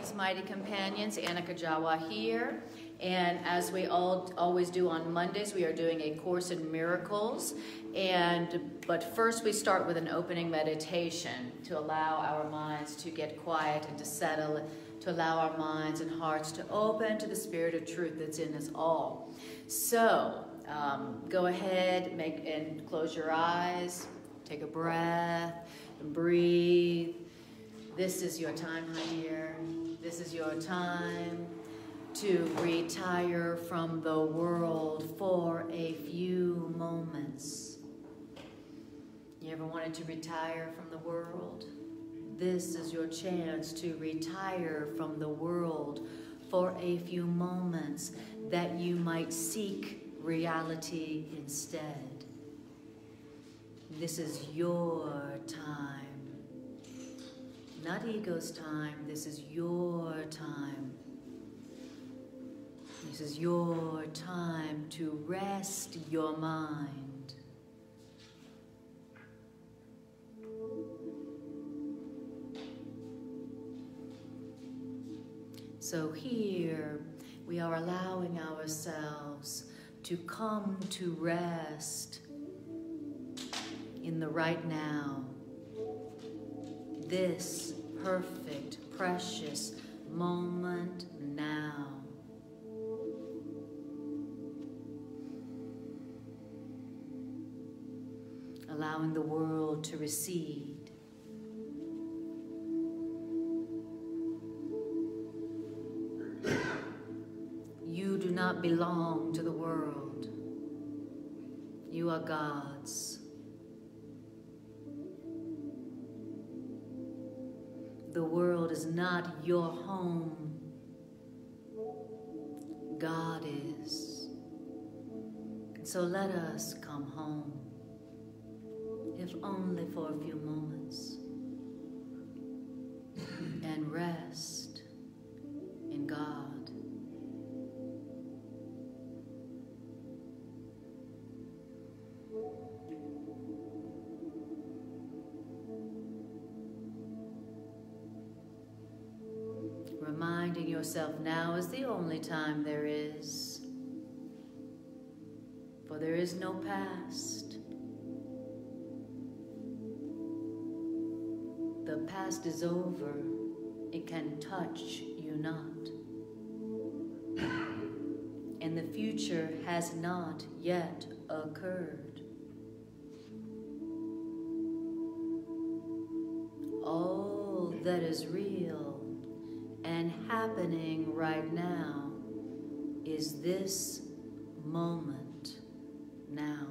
Greetings, mighty companions. Anna Kujawa here. And as we all always do on Mondays, we are doing a course in miracles. And but first we start with an opening meditation to allow our minds to get quiet and to settle, to allow our minds and hearts to open to the spirit of truth that's in us all. So um, go ahead, make and close your eyes, take a breath, and breathe. This is your time, my dear. This is your time to retire from the world for a few moments. You ever wanted to retire from the world? This is your chance to retire from the world for a few moments that you might seek reality instead. This is your time. Not ego's time, this is your time. This is your time to rest your mind. So here we are allowing ourselves to come to rest in the right now. This perfect, precious moment now. Allowing the world to recede. You do not belong to the world. You are God's. The world is not your home. God is. And So let us come home, if only for a few moments, and rest in God. Yourself now is the only time there is. For there is no past. The past is over. It can touch you not. And the future has not yet occurred. All that is real and happening right now is this moment now.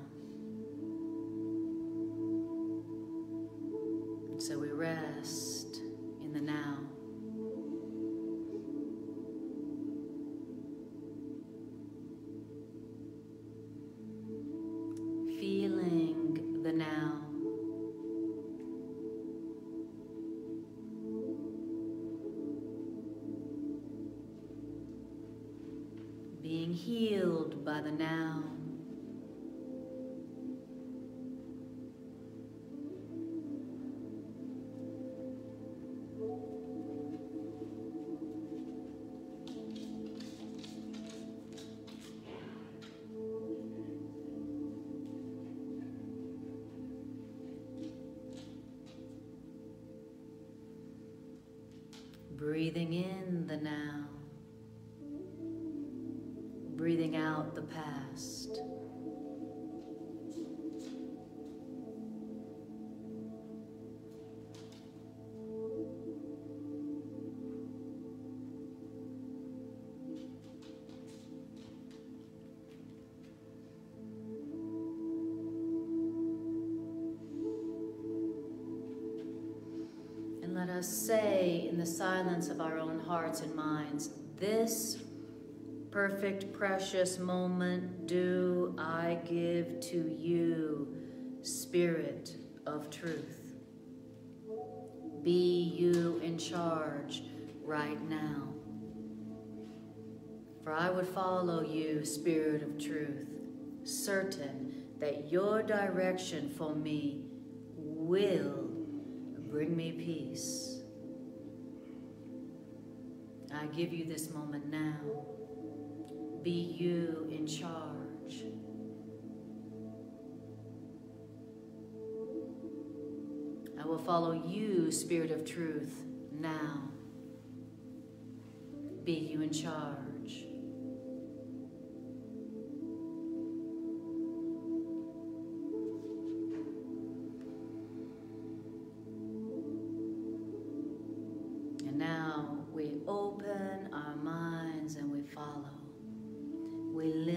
Say in the silence of our own hearts and minds, this perfect, precious moment do I give to you, Spirit of truth. Be you in charge right now. For I would follow you, Spirit of truth, certain that your direction for me will bring me peace. I give you this moment now. Be you in charge. I will follow you, Spirit of Truth, now. Be you in charge.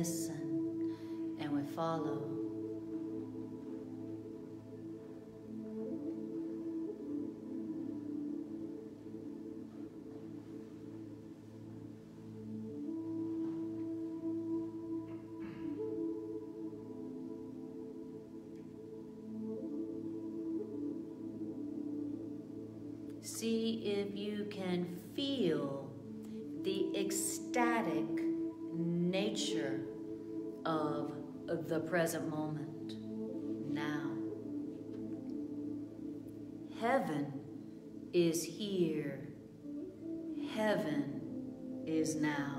Listen and we follow. See if you can feel the present moment now. Heaven is here. Heaven is now.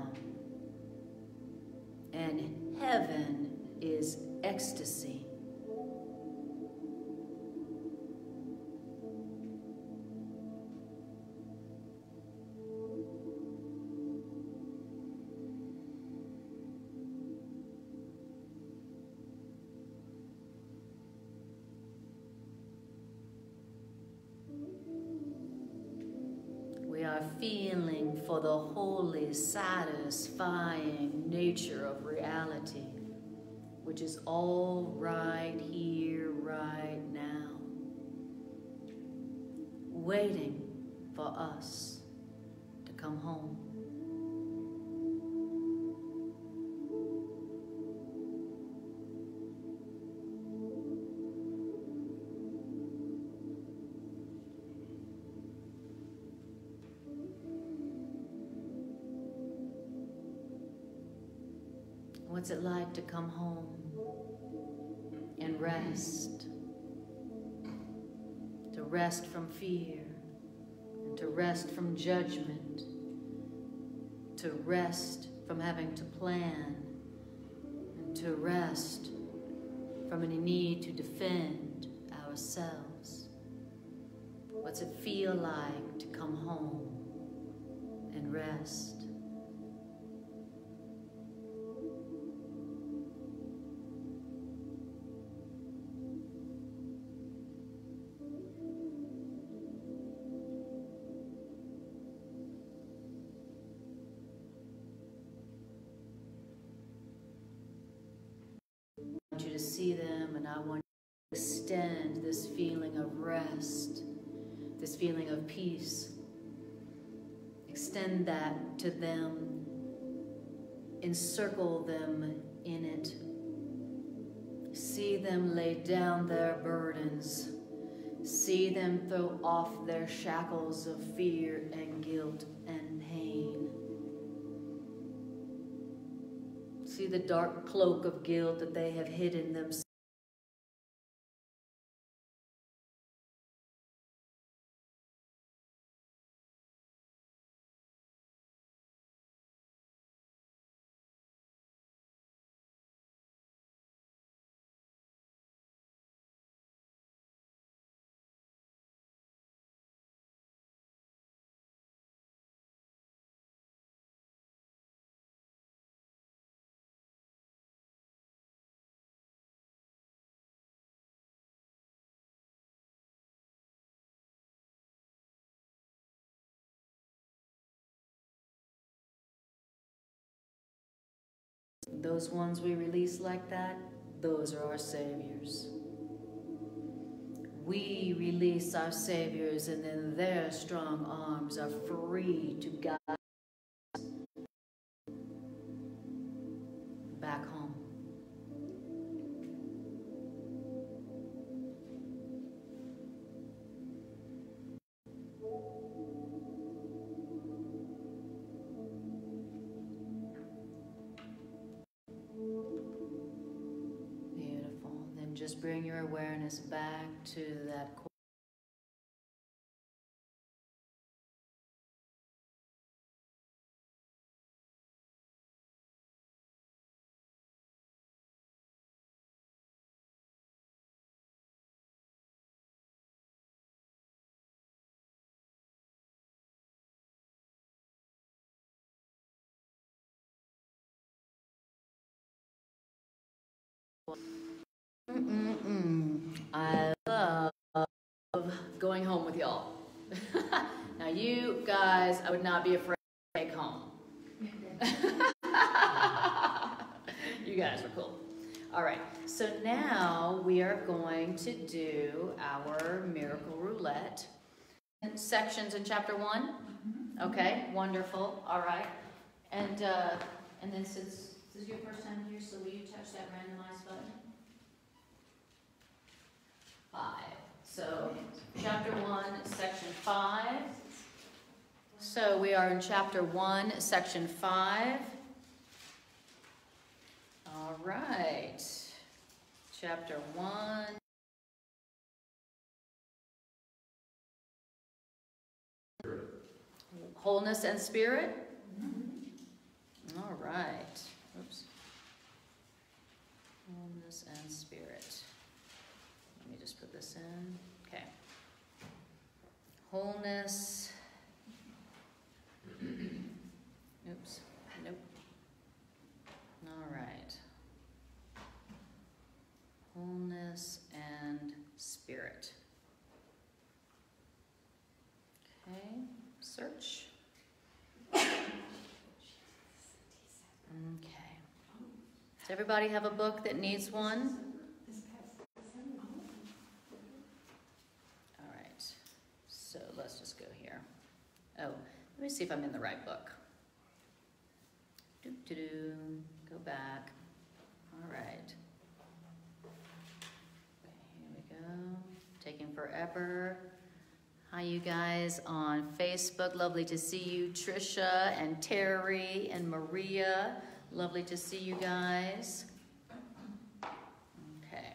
For the holy, satisfying nature of reality, which is all right here, right now, waiting to come home and rest? To rest from fear, and to rest from judgment, to rest from having to plan, and to rest from any need to defend ourselves. What's it feel like to come home and rest? Feeling of peace. Extend that to them, encircle them in it. See them lay down their burdens. See them throw off their shackles of fear and guilt and pain. See the dark cloak of guilt that they have hidden themselves. Those ones we release like that, those are our saviors. We release our saviors, and then their strong arms are free to guide Mm-mm-mm. I love going home with y'all. now, you guys, I would not be afraid to take home. you guys are cool. All right, so now we are going to do our miracle roulette sections in chapter one. Okay, wonderful. All right, and uh, and then since this is your first time here, so will you touch that randomized button? Five. So chapter one, section five. So we are in chapter one, section five. All right. Chapter 1. Wholeness and spirit? Mm-hmm. All right. Oops. Wholeness and spirit. Let me just put this in. Okay. Wholeness. Oops. Nope. All right wholeness and spirit. Okay, search. Okay. Does everybody have a book that needs one? All right, so let's just go here. Oh, let me see if I'm in the right book. Do, do, do. Go back. All right. Here we go. Taking forever. Hi, you guys on Facebook. Lovely to see you, Trisha and Terry and Maria. Lovely to see you guys. Okay,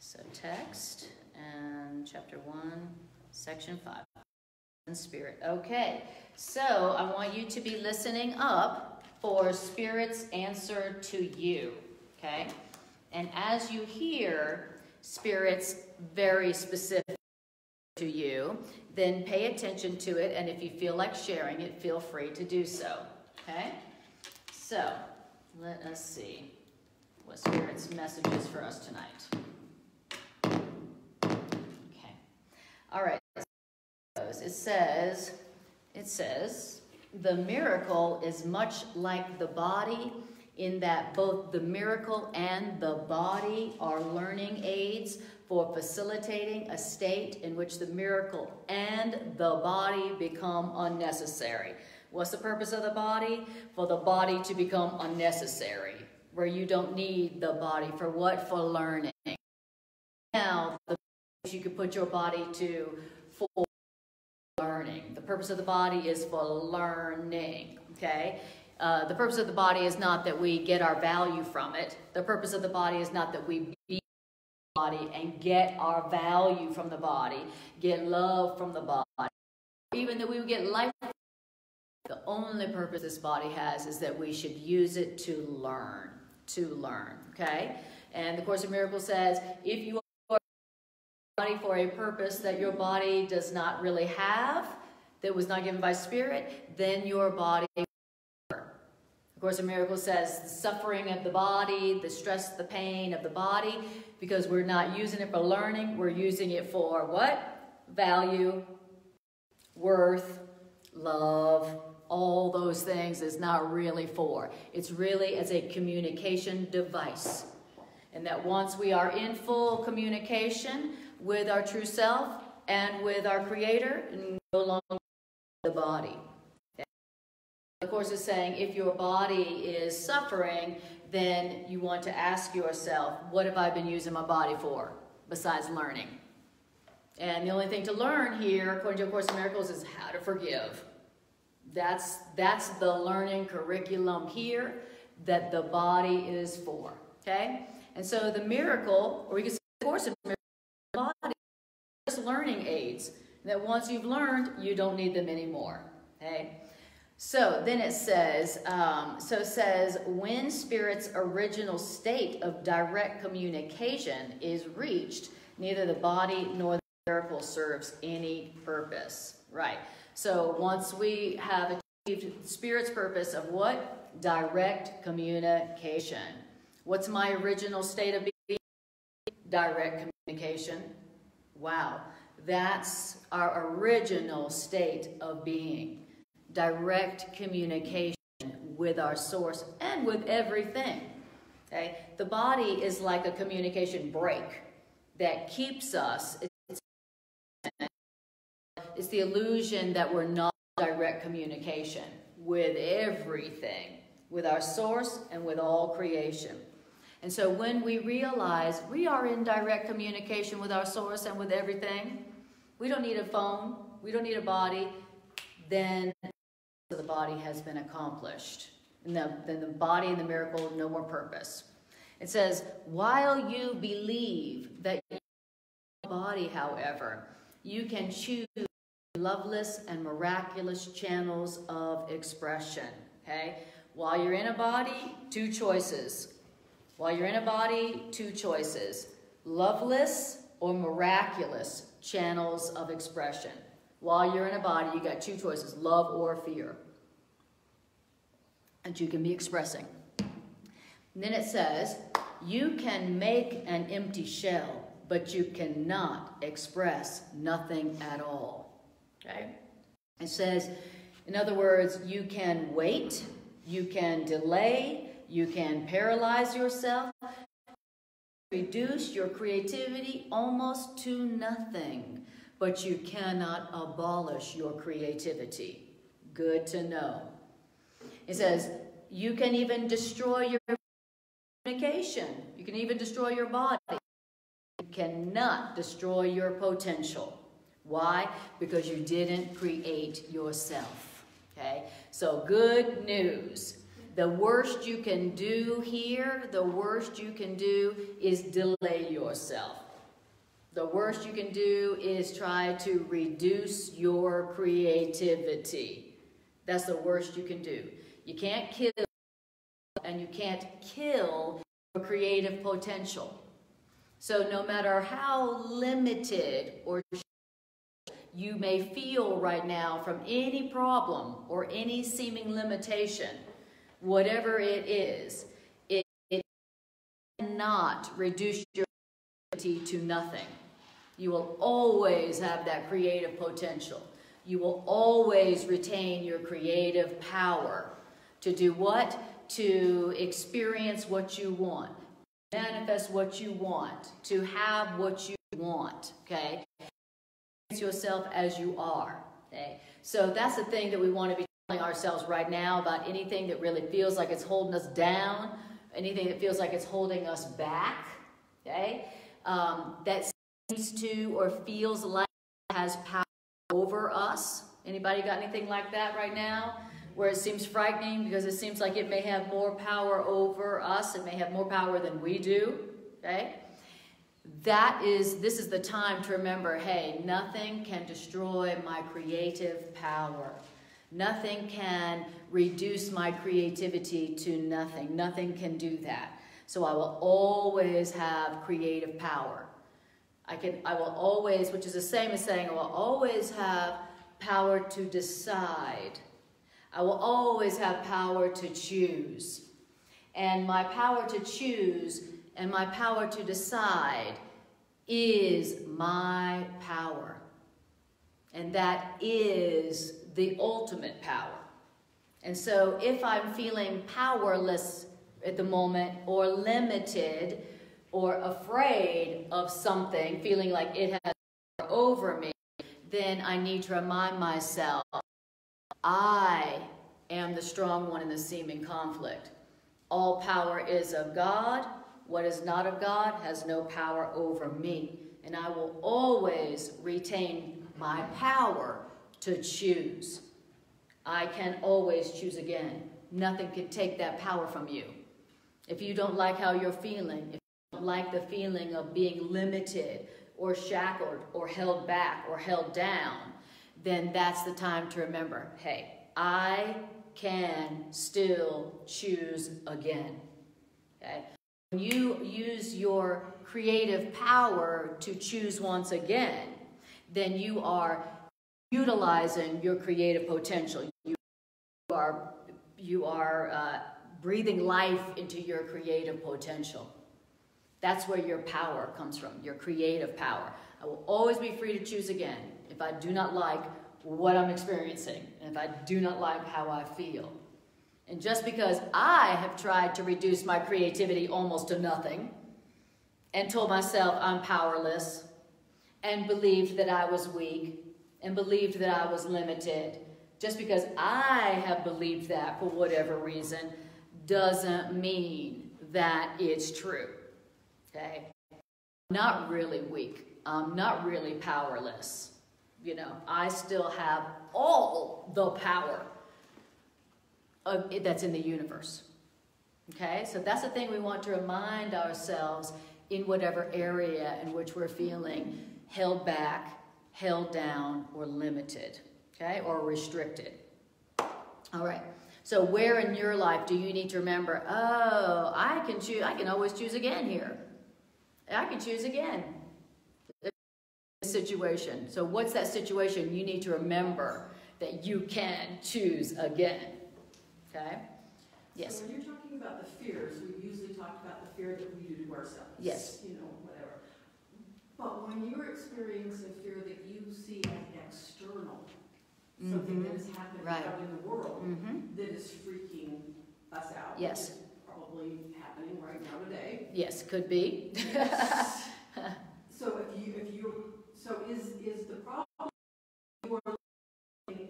so text and chapter 1, section 5. And spirit. Okay, so I want you to be listening up for Spirit's answer to you. Okay, and as you hear, Spirit's very specific to you, then pay attention to it, and if you feel like sharing it, feel free to do so. Okay? So, let us see what Spirit's message is for us tonight. Okay. All right. It says, it says, the miracle is much like the body in that both the miracle and the body are learning aids for facilitating a state in which the miracle and the body become unnecessary. What's the purpose of the body? For the body to become unnecessary, where you don't need the body. For what? For learning. Now, the you could put your body to for learning. The purpose of the body is for learning, okay? Uh, the purpose of the body is not that we get our value from it. The purpose of the body is not that we be body and get our value from the body, get love from the body, even that we would get life. The only purpose this body has is that we should use it to learn, to learn, okay? And the Course of Miracles says, if you are body for a purpose that your body does not really have, that was not given by spirit, then your body of Course in miracle says the suffering of the body, the stress, the pain of the body, because we're not using it for learning, we're using it for what? Value, worth, love, all those things is not really for. It's really as a communication device. And that once we are in full communication with our true self and with our creator, no longer the body. The Course is saying if your body is suffering, then you want to ask yourself, what have I been using my body for besides learning? And the only thing to learn here, according to A Course in Miracles, is how to forgive. That's, that's the learning curriculum here that the body is for, okay? And so the miracle, or we can say the Course in Miracles, body is learning aids. That once you've learned, you don't need them anymore, okay? So then it says, um, so it says, when spirit's original state of direct communication is reached, neither the body nor the miracle serves any purpose. Right. So once we have achieved spirit's purpose of what? Direct communication. What's my original state of being? Direct communication. Wow, that's our original state of being. Direct communication with our source and with everything. Okay? The body is like a communication break that keeps us. It's, the illusion that we're not direct communication with everything, with our source and with all creation. And so when we realize we are in direct communication with our source and with everything, we don't need a phone, we don't need a body, then the body has been accomplished. And the, then the body and the miracle no more purpose. It says, while you believe that body, however, you can choose loveless and miraculous channels of expression. Okay? While you're in a body, two choices. While you're in a body, two choices. Loveless or miraculous channels of expression. While you're in a body, you got two choices, love or fear. And you can be expressing. And then it says, you can make an empty shell, but you cannot express nothing at all. Okay? It says, in other words, you can wait, you can delay, you can paralyze yourself, reduce your creativity almost to nothing, but you cannot abolish your creativity. Good to know. It says, you can even destroy your communication. You can even destroy your body. You cannot destroy your potential. Why? Because you didn't create yourself. Okay? So, good news. The worst you can do here, the worst you can do is delay yourself. The worst you can do is try to reduce your creativity. That's the worst you can do. You can't kill and you can't kill your creative potential. So no matter how limited or you may feel right now from any problem or any seeming limitation, whatever it is, it, it cannot reduce your ability to nothing. You will always have that creative potential. You will always retain your creative power to do what? To experience what you want, manifest what you want, to have what you want, okay? Yourself as you are. Okay? So that's the thing that we want to be telling ourselves right now about anything that really feels like it's holding us down, anything that feels like it's holding us back. Okay? Um, that seems to or feels like has power over us. Anybody got anything like that right now? Where it seems frightening because it seems like it may have more power over us. It may have more power than we do. Okay? That is, this is the time to remember, hey, nothing can destroy my creative power. Nothing can reduce my creativity to nothing. Nothing can do that. So I will always have creative power. I can, I will always, which is the same as saying I will always have power to decide. I will always have power to choose. And my power to choose and my power to decide is my power. And that is the ultimate power. And so if I'm feeling powerless at the moment or limited or afraid of something, feeling like it has over me, then I need to remind myself, I am the strong one in the seeming conflict. All power is of God, what is not of God has no power over me, and I will always retain my power to choose. I can always choose again. Nothing can take that power from you. If you don't like how you're feeling, if you don't like the feeling of being limited or shackled or held back or held down, then that's the time to remember, hey, I can still choose again. Okay? When you use your creative power to choose once again, then you are utilizing your creative potential. You are, you are uh, breathing life into your creative potential. That's where your power comes from, your creative power. I will always be free to choose again if I do not like what I'm experiencing and if I do not like how I feel. And just because I have tried to reduce my creativity almost to nothing and told myself I'm powerless and believed that I was weak and believed that I was limited, just because I have believed that for whatever reason doesn't mean that it's true. Okay? Not really weak. I'm not really powerless. You know, I still have all the power of, that's in the universe. Okay? So that's the thing we want to remind ourselves in whatever area in which we're feeling held back, held down, or limited. Okay? Or restricted. All right. So where in your life do you need to remember, oh, I can choose, I can always choose again here. I can choose again. Situation. So what's that situation you need to remember that you can choose again? Okay? Yes. So when you're talking about the fears, we've usually talk about the fear that we do to ourselves. Yes. You know, whatever. But when you're experiencing fear that you see as external, something that is happening Right. out in the world Mm-hmm. that is freaking us out. Yes. Probably happening right now today. Yes, could be. So if you, if you, so is, is the problem you are looking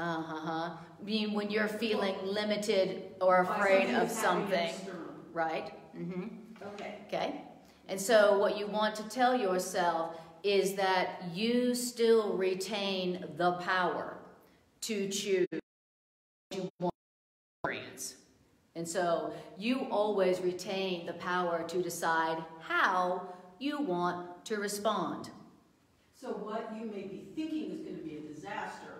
Uh-huh. I mean, when you're feeling limited or afraid of something, right? Mm-hmm. Okay. Okay? And so what you want to tell yourself is that you still retain the power to choose what you want to experience. And so you always retain the power to decide how you want to respond. So what you may be thinking is gonna be a disaster,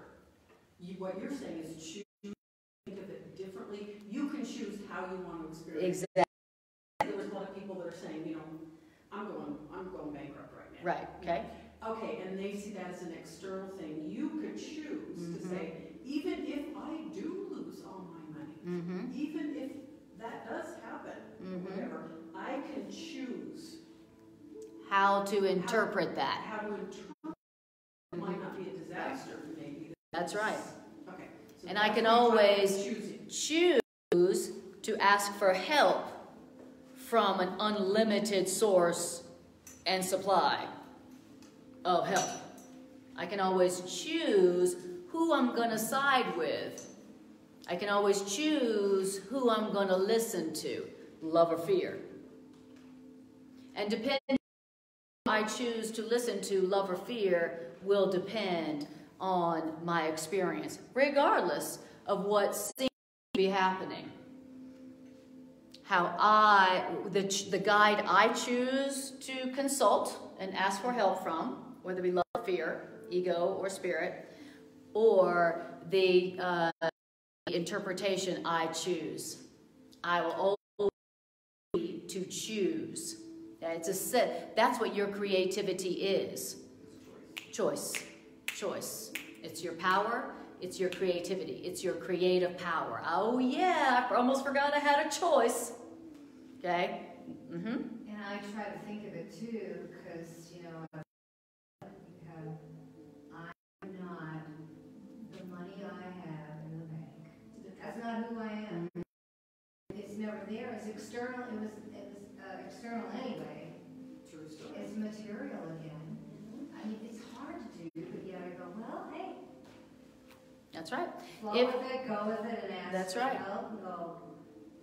you, what you're saying is choose, think of it differently. You can choose how you want to experience it. Exactly. There's a lot of people that are saying, you know, I'm going, I'm going bankrupt right now. Right, okay? Okay, and they see that as an external thing. You could choose to Mhm. say, even if I do lose all my money, Mm-hmm. even if that does happen, Mhm. whatever, I can choose How to interpret that. how to interpret. It might not be a disaster. That's right. Okay. so And I can what you're trying to always choose to ask for help from an unlimited source and supply of help. I can always choose who I'm going to side with. I can always choose who I'm going to listen to, love or fear. And depending who I choose to listen to, love or fear, will depend on my experience, regardless of what seems to be happening. How I, the, the guide I choose to consult and ask for help from, whether be love fear, ego or spirit, or the uh, interpretation I choose. I will always need to choose. It's a set. That's what your creativity is. Choice. Choice. It's your power. It's your creativity. It's your creative power. Oh yeah, I almost forgot I had a choice. Okay. Mm-hmm. And I try to think of it too, because, you know, you I'm not the money I have in the bank. That's not who I am. It's never there, it's external, it was, it was uh, external anyway. True story. It's material again. I mean, it's hard to do, but yet I go, well, hey, That's right. flow If- with it, go with it, and ask That's right. help, and go,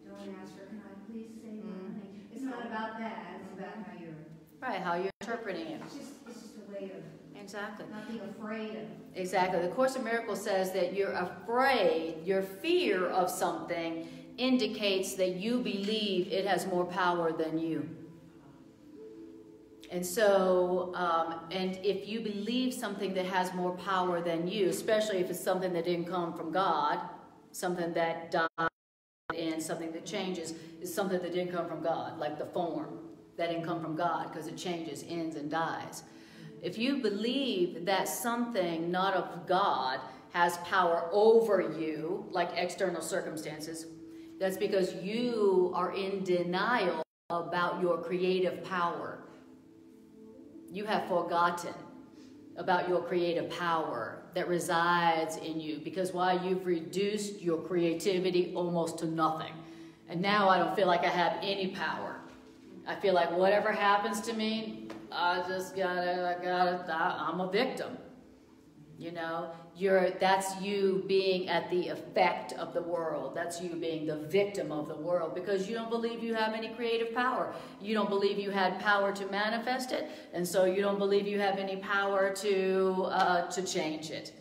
don't ask for, can I please save Mm. money? It's not about that, it's about how you're, Right. How you're interpreting it. it's just, it's just a way of Exactly. not being afraid of Exactly. The Course in Miracles says that you're afraid, your fear of something indicates that you believe it has more power than you. And so, um, and if you believe something that has more power than you, especially if it's something that didn't come from God, something that died and something that changes, is something that didn't come from God, like the form that didn't come from God because it changes, ends, and dies. If you believe that something not of God has power over you, like external circumstances, That's because you are in denial about your creative power. You have forgotten about your creative power that resides in you because why you've reduced your creativity almost to nothing. And now I don't feel like I have any power. I feel like whatever happens to me, I just gotta, I gotta, I'm a victim. You know, you're, that's you being at the effect of the world. That's you being the victim of the world because you don't believe you have any creative power. You don't believe you had power to manifest it, and so you don't believe you have any power to, uh, to change it.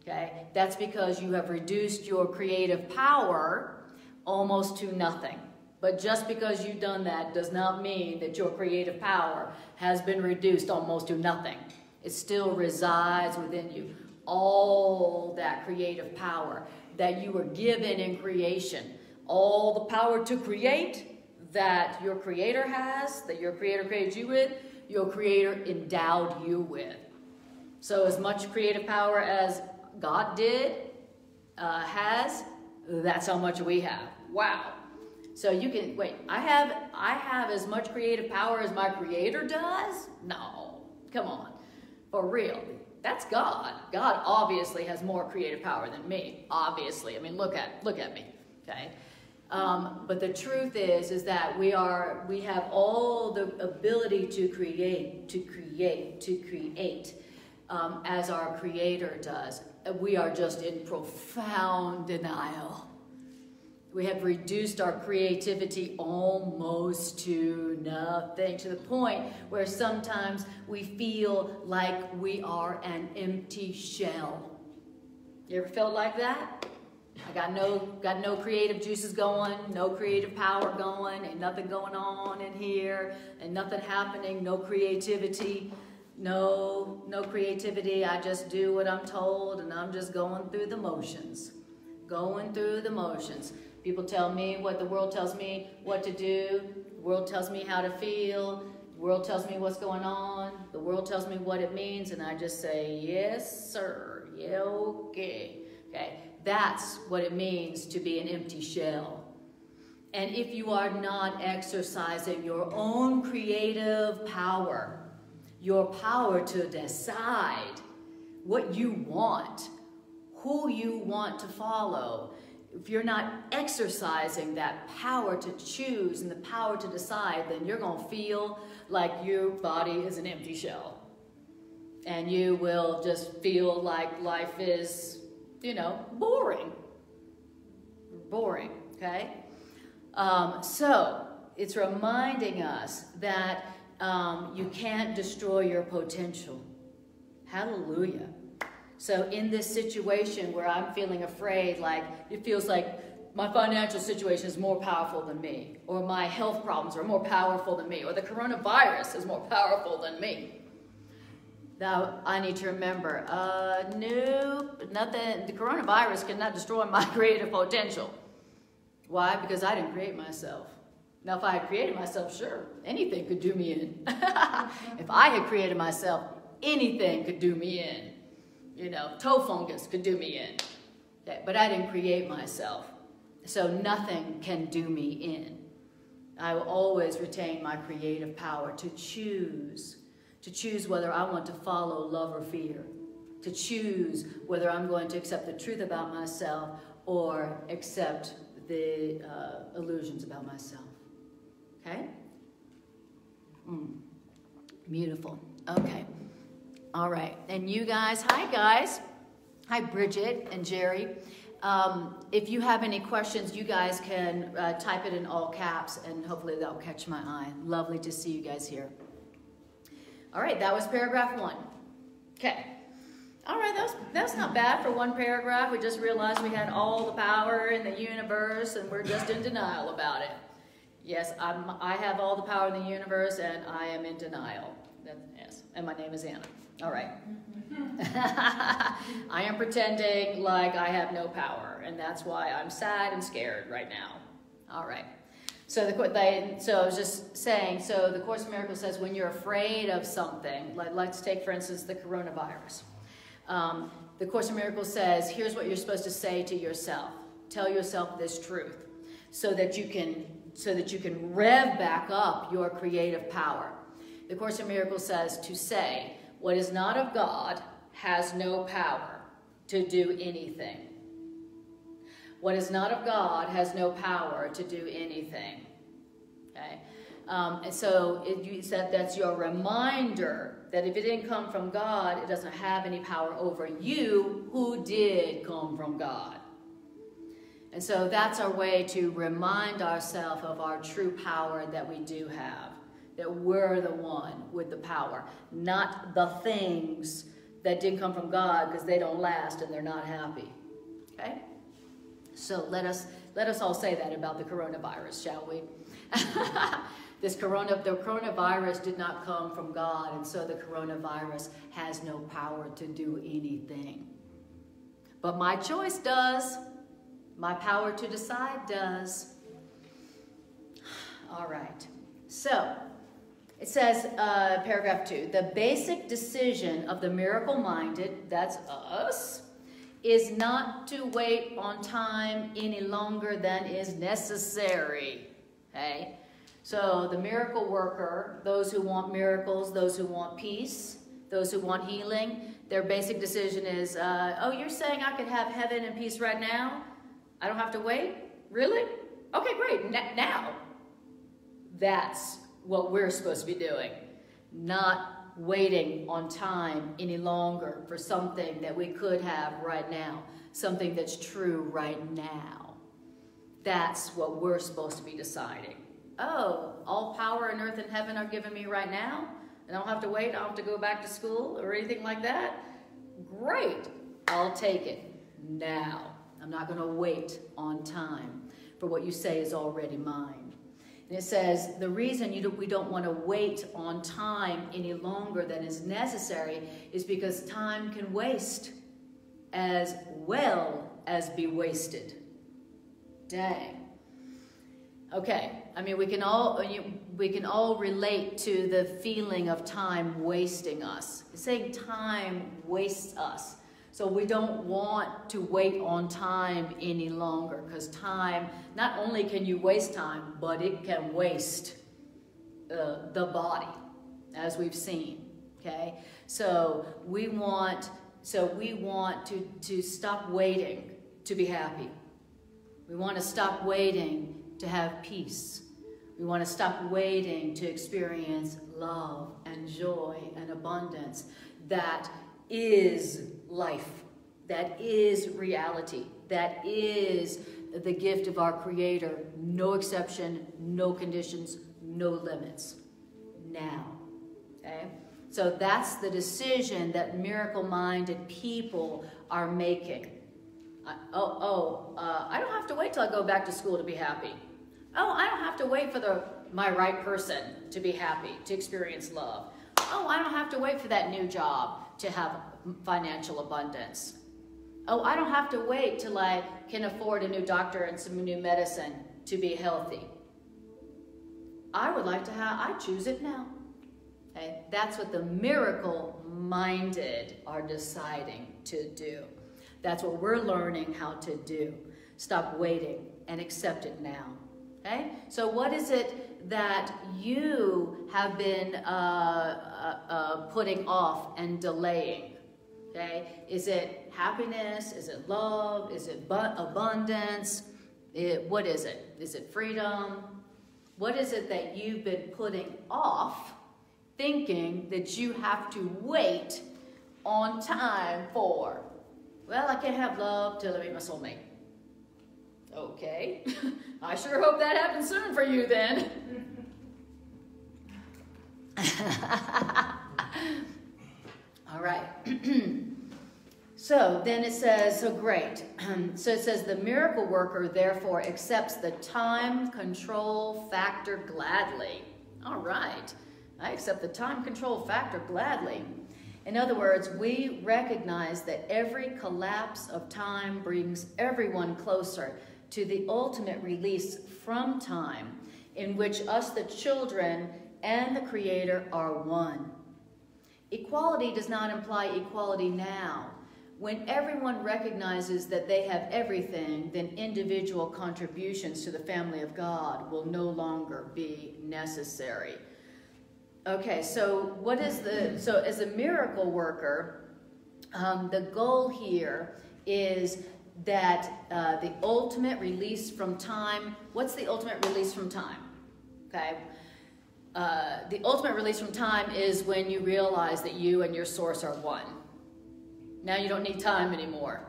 Okay? That's because you have reduced your creative power almost to nothing. But just because you've done that does not mean that your creative power has been reduced almost to nothing. It still resides within you. All that creative power that you were given in creation, all the power to create that your creator has, that your creator created you with, your creator endowed you with. So as much creative power as God did, uh, has, that's how much we have. Wow. So you can wait. I have I have as much creative power as my creator does? No. Come on. For real. That's God. God obviously has more creative power than me. Obviously. I mean, look at look at me. Okay. Um, but the truth is, is that we are we have all the ability to create, to create, to create, um, as our Creator does. We are just in profound denial. We have reduced our creativity almost to nothing, to the point where sometimes we feel like we are an empty shell. You ever felt like that? I got no got no creative juices going, no creative power going, and nothing going on in here, and nothing happening, no creativity, no no creativity. I just do what I'm told, and I'm just going through the motions, going through the motions. People tell me what the world tells me what to do. The world tells me how to feel. The world tells me what's going on. The world tells me what it means, and I just say, yes, sir. Yeah, okay. Okay. That's what it means to be an empty shell. And if you are not exercising your own creative power, your power to decide what you want, who you want to follow, if you're not exercising that power to choose and the power to decide, then you're going to feel like your body is an empty shell. And you will just feel like life is, you know, boring. Boring, okay? Um, so, it's reminding us that um, you can't destroy your potential. Hallelujah. So in this situation where I'm feeling afraid, like it feels like my financial situation is more powerful than me, or my health problems are more powerful than me, or the coronavirus is more powerful than me. Now I need to remember, uh, nope, nothing, the coronavirus cannot destroy my creative potential. Why? Because I didn't create myself. Now if I had created myself, sure, anything could do me in. if I had created myself, anything could do me in you know, toe fungus could do me in. But I didn't create myself. So nothing can do me in. I will always retain my creative power to choose, to choose whether I want to follow love or fear, to choose whether I'm going to accept the truth about myself or accept the uh, illusions about myself. Okay? Mm. Beautiful. Okay. All right. And you guys, hi guys. Hi Bridget and Jerry. Um, if you have any questions, you guys can uh, type it in all caps and hopefully that'll catch my eye. Lovely to see you guys here. All right, that was paragraph one. Okay. All right, that was, that's not bad for one paragraph. We just realized we had all the power in the universe and we're just in denial about it. Yes, I'm, I have all the power in the universe and I am in denial. That, yes, and my name is Anna. All right. I am pretending like I have no power, and that's why I'm sad and scared right now. All right. So the they, so I was just saying. So the Course in Miracles says when you're afraid of something, like let's take for instance the coronavirus. Um, the Course in Miracles says here's what you're supposed to say to yourself. Tell yourself this truth. so that you can so that you can rev back up your creative power. The Course in Miracles says to say, what is not of God has no power to do anything. What is not of God has no power to do anything. Okay? Um, and so it, you said that's your reminder that if it didn't come from God, it doesn't have any power over you who did come from God. And so that's our way to remind ourselves of our true power that we do have, that we're the one with the power, not the things that didn't come from God because they don't last and they're not happy. Okay? So let us let us all say that about the coronavirus, shall we? this corona the coronavirus did not come from God, and so the coronavirus has no power to do anything. But my choice does. My power to decide does. All right. So, it says, uh, paragraph two, the basic decision of the miracle minded, that's us, is not to wait on time any longer than is necessary. Okay? So the miracle worker, those who want miracles, those who want peace, those who want healing, their basic decision is, uh, oh, you're saying I could have heaven and peace right now? I don't have to wait? Really? Okay, great. N now. That's what we're supposed to be doing. Not waiting on time any longer for something that we could have right now, something that's true right now. That's what we're supposed to be deciding. Oh, all power in earth and heaven are given me right now, and I don't have to wait, I don't have to go back to school or anything like that. Great, I'll take it now. I'm not going to wait on time for what you say is already mine. And it says, the reason do, we don't want to wait on time any longer than is necessary is because time can waste as well as be wasted. Dang. Okay, I mean, we can all we can all relate to the feeling of time wasting us. It's saying time wastes us. So we don't want to wait on time any longer because time, not only can you waste time, but it can waste uh, the body, as we've seen, okay? So we want, so we want to, to stop waiting to be happy. We want to stop waiting to have peace. We want to stop waiting to experience love and joy and abundance that is life. That is reality. That is the gift of our Creator. No exception, no conditions, no limits. Now. Okay? So that's the decision that miracle minded people are making. Uh, oh, oh uh, I don't have to wait till I go back to school to be happy. Oh, I don't have to wait for the my right person to be happy, to experience love. Oh, I don't have to wait for that new job to have financial abundance. Oh, I don't have to wait till I can afford a new doctor and some new medicine to be healthy. I would like to have, I choose it now. Okay? That's what the miracle minded are deciding to do. That's what we're learning how to do. Stop waiting and accept it now. Okay? So, what is it that you have been uh, uh, uh, putting off and delaying? Okay? Is it happiness? Is it love? Is it abundance? It, what is it? Is it freedom? What is it that you've been putting off, thinking that you have to wait on time for? Well, I can't have love till I meet my soulmate. Okay. I sure hope that happens soon for you then. All right. so then it says, so great. so it says, the miracle worker therefore accepts the time control factor gladly. All right. I accept the time control factor gladly. In other words, we recognize that every collapse of time brings everyone closer to the ultimate release from time, in which us, the children, and the Creator are one. Equality does not imply equality now, When everyone recognizes that they have everything, then individual contributions to the family of God will no longer be necessary. Okay, so what is the, so as a miracle worker, um, the goal here is that uh, the ultimate release from time, what's the ultimate release from time? Okay. Uh, the ultimate release from time is when you realize that you and your source are one. Now you don't need time anymore.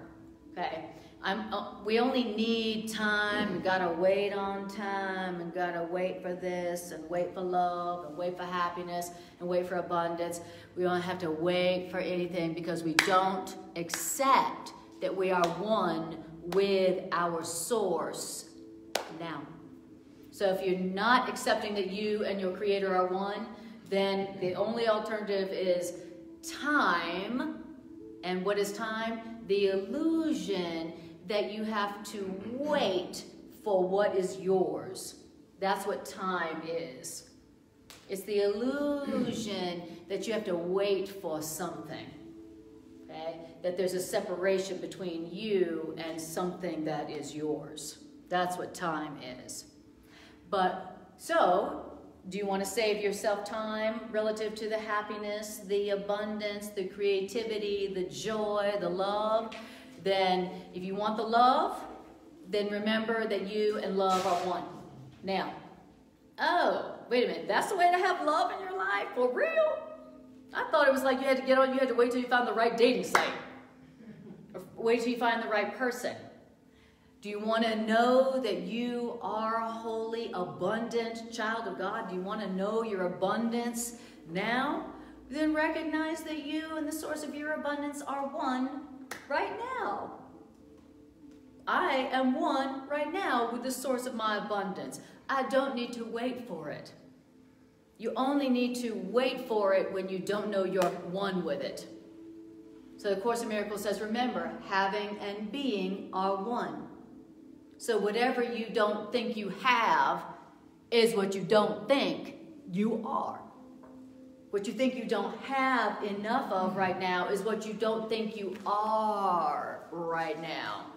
Okay. I'm, uh, we only need time. We gotta wait on time and gotta wait for this and wait for love and wait for happiness and wait for abundance. We don't have to wait for anything because we don't accept that we are one with our source now. So if you're not accepting that you and your creator are one, then the only alternative is time. And what is time? The illusion that you have to wait for what is yours. That's what time is. It's the illusion that you have to wait for something. Okay? That there's a separation between you and something that is yours. That's what time is. But so, do you want to save yourself time relative to the happiness, the abundance, the creativity, the joy, the love? then if you want the love, then remember that you and love are one. Now, oh, wait a minute, that's the way to have love in your life? For real? I thought it was like you had to get on, you had to wait till you found the right dating site. Or wait till you find the right person. Do you want to know that you are a holy, abundant child of God? Do you want to know your abundance now? Then recognize that you and the source of your abundance are one right now. I am one right now with the source of my abundance. I don't need to wait for it. You only need to wait for it when you don't know you're one with it. So the Course in Miracles says, remember, having and being are one. So whatever you don't think you have is what you don't think you are. What you think you don't have enough of right now is what you don't think you are right now.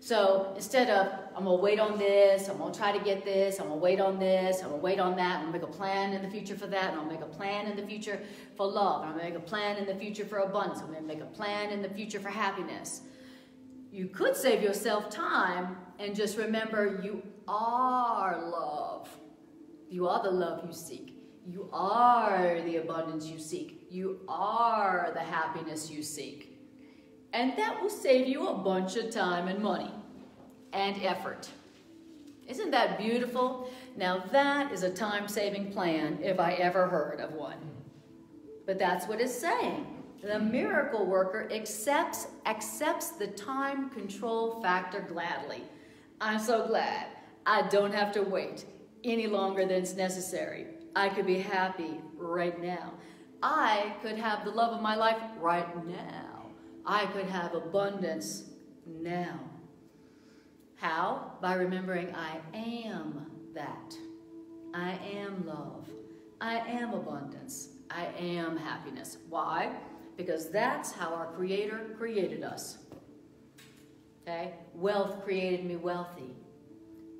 So instead of, I'm to wait on this, I'm to try to get this, I'm to wait on this, I'm to wait on that, I'm to make a plan in the future for that, and I'll make a plan in the future for love, and to make a plan in the future for abundance, I'm to make a plan in the future for happiness. You could save yourself time and just remember you are love. You are the love you seek. You are the abundance you seek. You are the happiness you seek. And that will save you a bunch of time and money and effort. Isn't that beautiful? Now that is a time-saving plan if I ever heard of one. But that's what it's saying. The miracle worker accepts, accepts the time control factor gladly. I'm so glad I don't have to wait any longer than it's necessary. I could be happy right now. I could have the love of my life right now. I could have abundance now. How? By remembering I am that. I am love. I am abundance. I am happiness. Why? Because that's how our Creator created us. Okay? Wealth created me wealthy.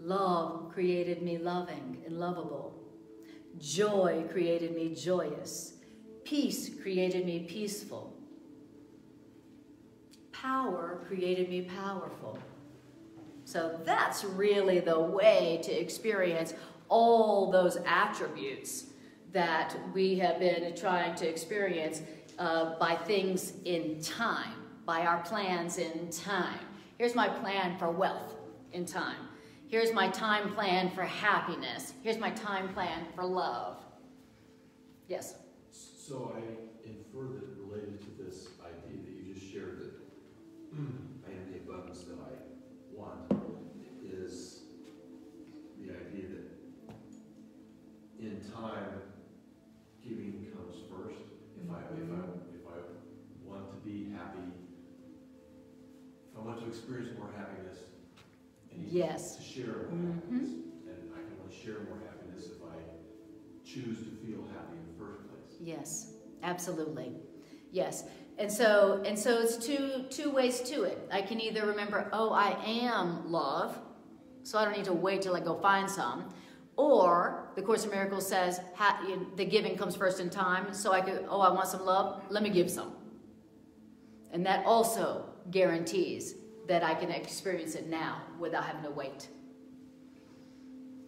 Love created me loving and lovable. Joy created me joyous. Peace created me peaceful. Power created me powerful. So that's really the way to experience all those attributes that we have been trying to experience uh, by things in time, by our plans in time. Here's my plan for wealth in time. Here's my time plan for happiness. Here's my time plan for love. Yes? So I infer that related to this idea that you just shared that I am the abundance that I want is the idea that in time want to experience more happiness, I need Yes. to share more mm-hmm. happiness. And I can only share more happiness if I choose to feel happy in the first place. Yes, absolutely. Yes. And so, and so it's two, two ways to it. I can either remember, oh, I am love, so I don't need to wait till I go find some. Or the Course in Miracles says ha, you, the giving comes first in time, so I could, oh, I want some love, let me give some. And that also guarantees that I can experience it now without having to wait.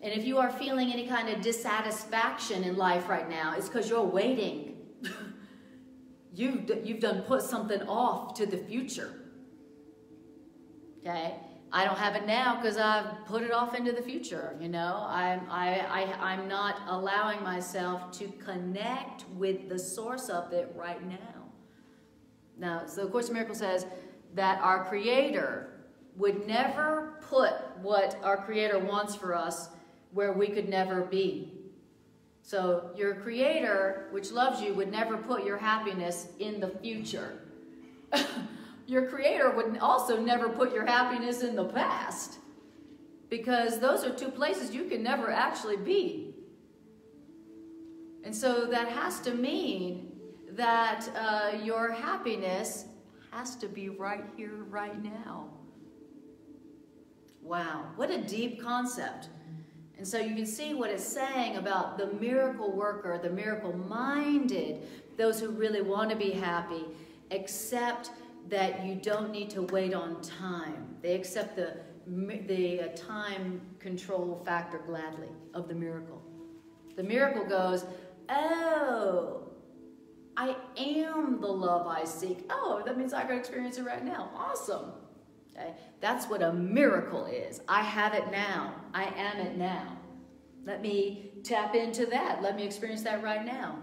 And if you are feeling any kind of dissatisfaction in life right now, it's because you're waiting. you've, you've done put something off to the future. Okay? I don't have it now because I've put it off into the future. You know, I'm, I, I, I'm not allowing myself to connect with the source of it right now. Now, so the Course in Miracles says that our Creator would never put what our Creator wants for us where we could never be. So your Creator, which loves you, would never put your happiness in the future. your creator would also never put your happiness in the past because those are two places you can never actually be. And so that has to mean that uh, your happiness has to be right here, right now. Wow, what a deep concept. And so you can see what it's saying about the miracle worker, the miracle minded, those who really want to be happy, accept that you don't need to wait on time. They accept the, the uh, time control factor gladly of the miracle. The miracle goes, oh, I am the love I seek. Oh, that means I can experience it right now. Awesome. Okay? That's what a miracle is. I have it now. I am it now. Let me tap into that. Let me experience that right now.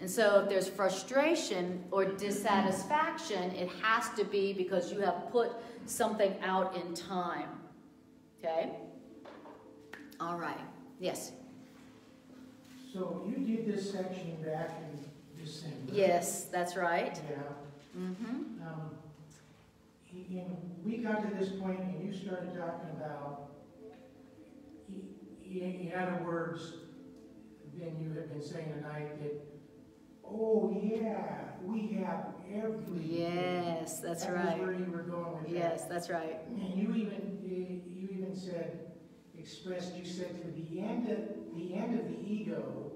And so if there's frustration or dissatisfaction, it has to be because you have put something out in time. Okay? All right. Yes. So you did this section back in December. Yes, that's right. Yeah. Mm-hmm. Um, and we got to this point and you started talking about, in other words, then you have been saying tonight that Oh, yeah, we have everything. Yes, that's that right. Where you were going with yes, that. that's right. And you even, you even said, expressed, you said to the end of, the end of the ego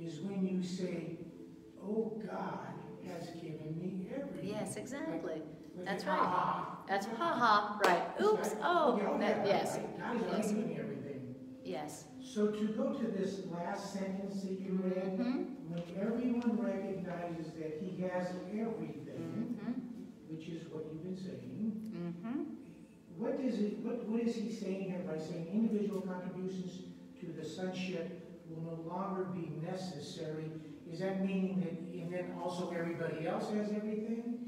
is when you say, oh, God has given me everything. Yes, exactly. Like, that's like, right. Ha, that's ha-ha, right. Oops, oh, that, yes, God has yes. given me everything. yes. So to go to this last sentence that you read, Mm-hmm. when everyone recognizes that he has everything, Mm-hmm. which is what you've been saying, Mm-hmm. what is it, what, what is he saying here by saying individual contributions to the sonship will no longer be necessary? Is that meaning that, and then also everybody else has everything?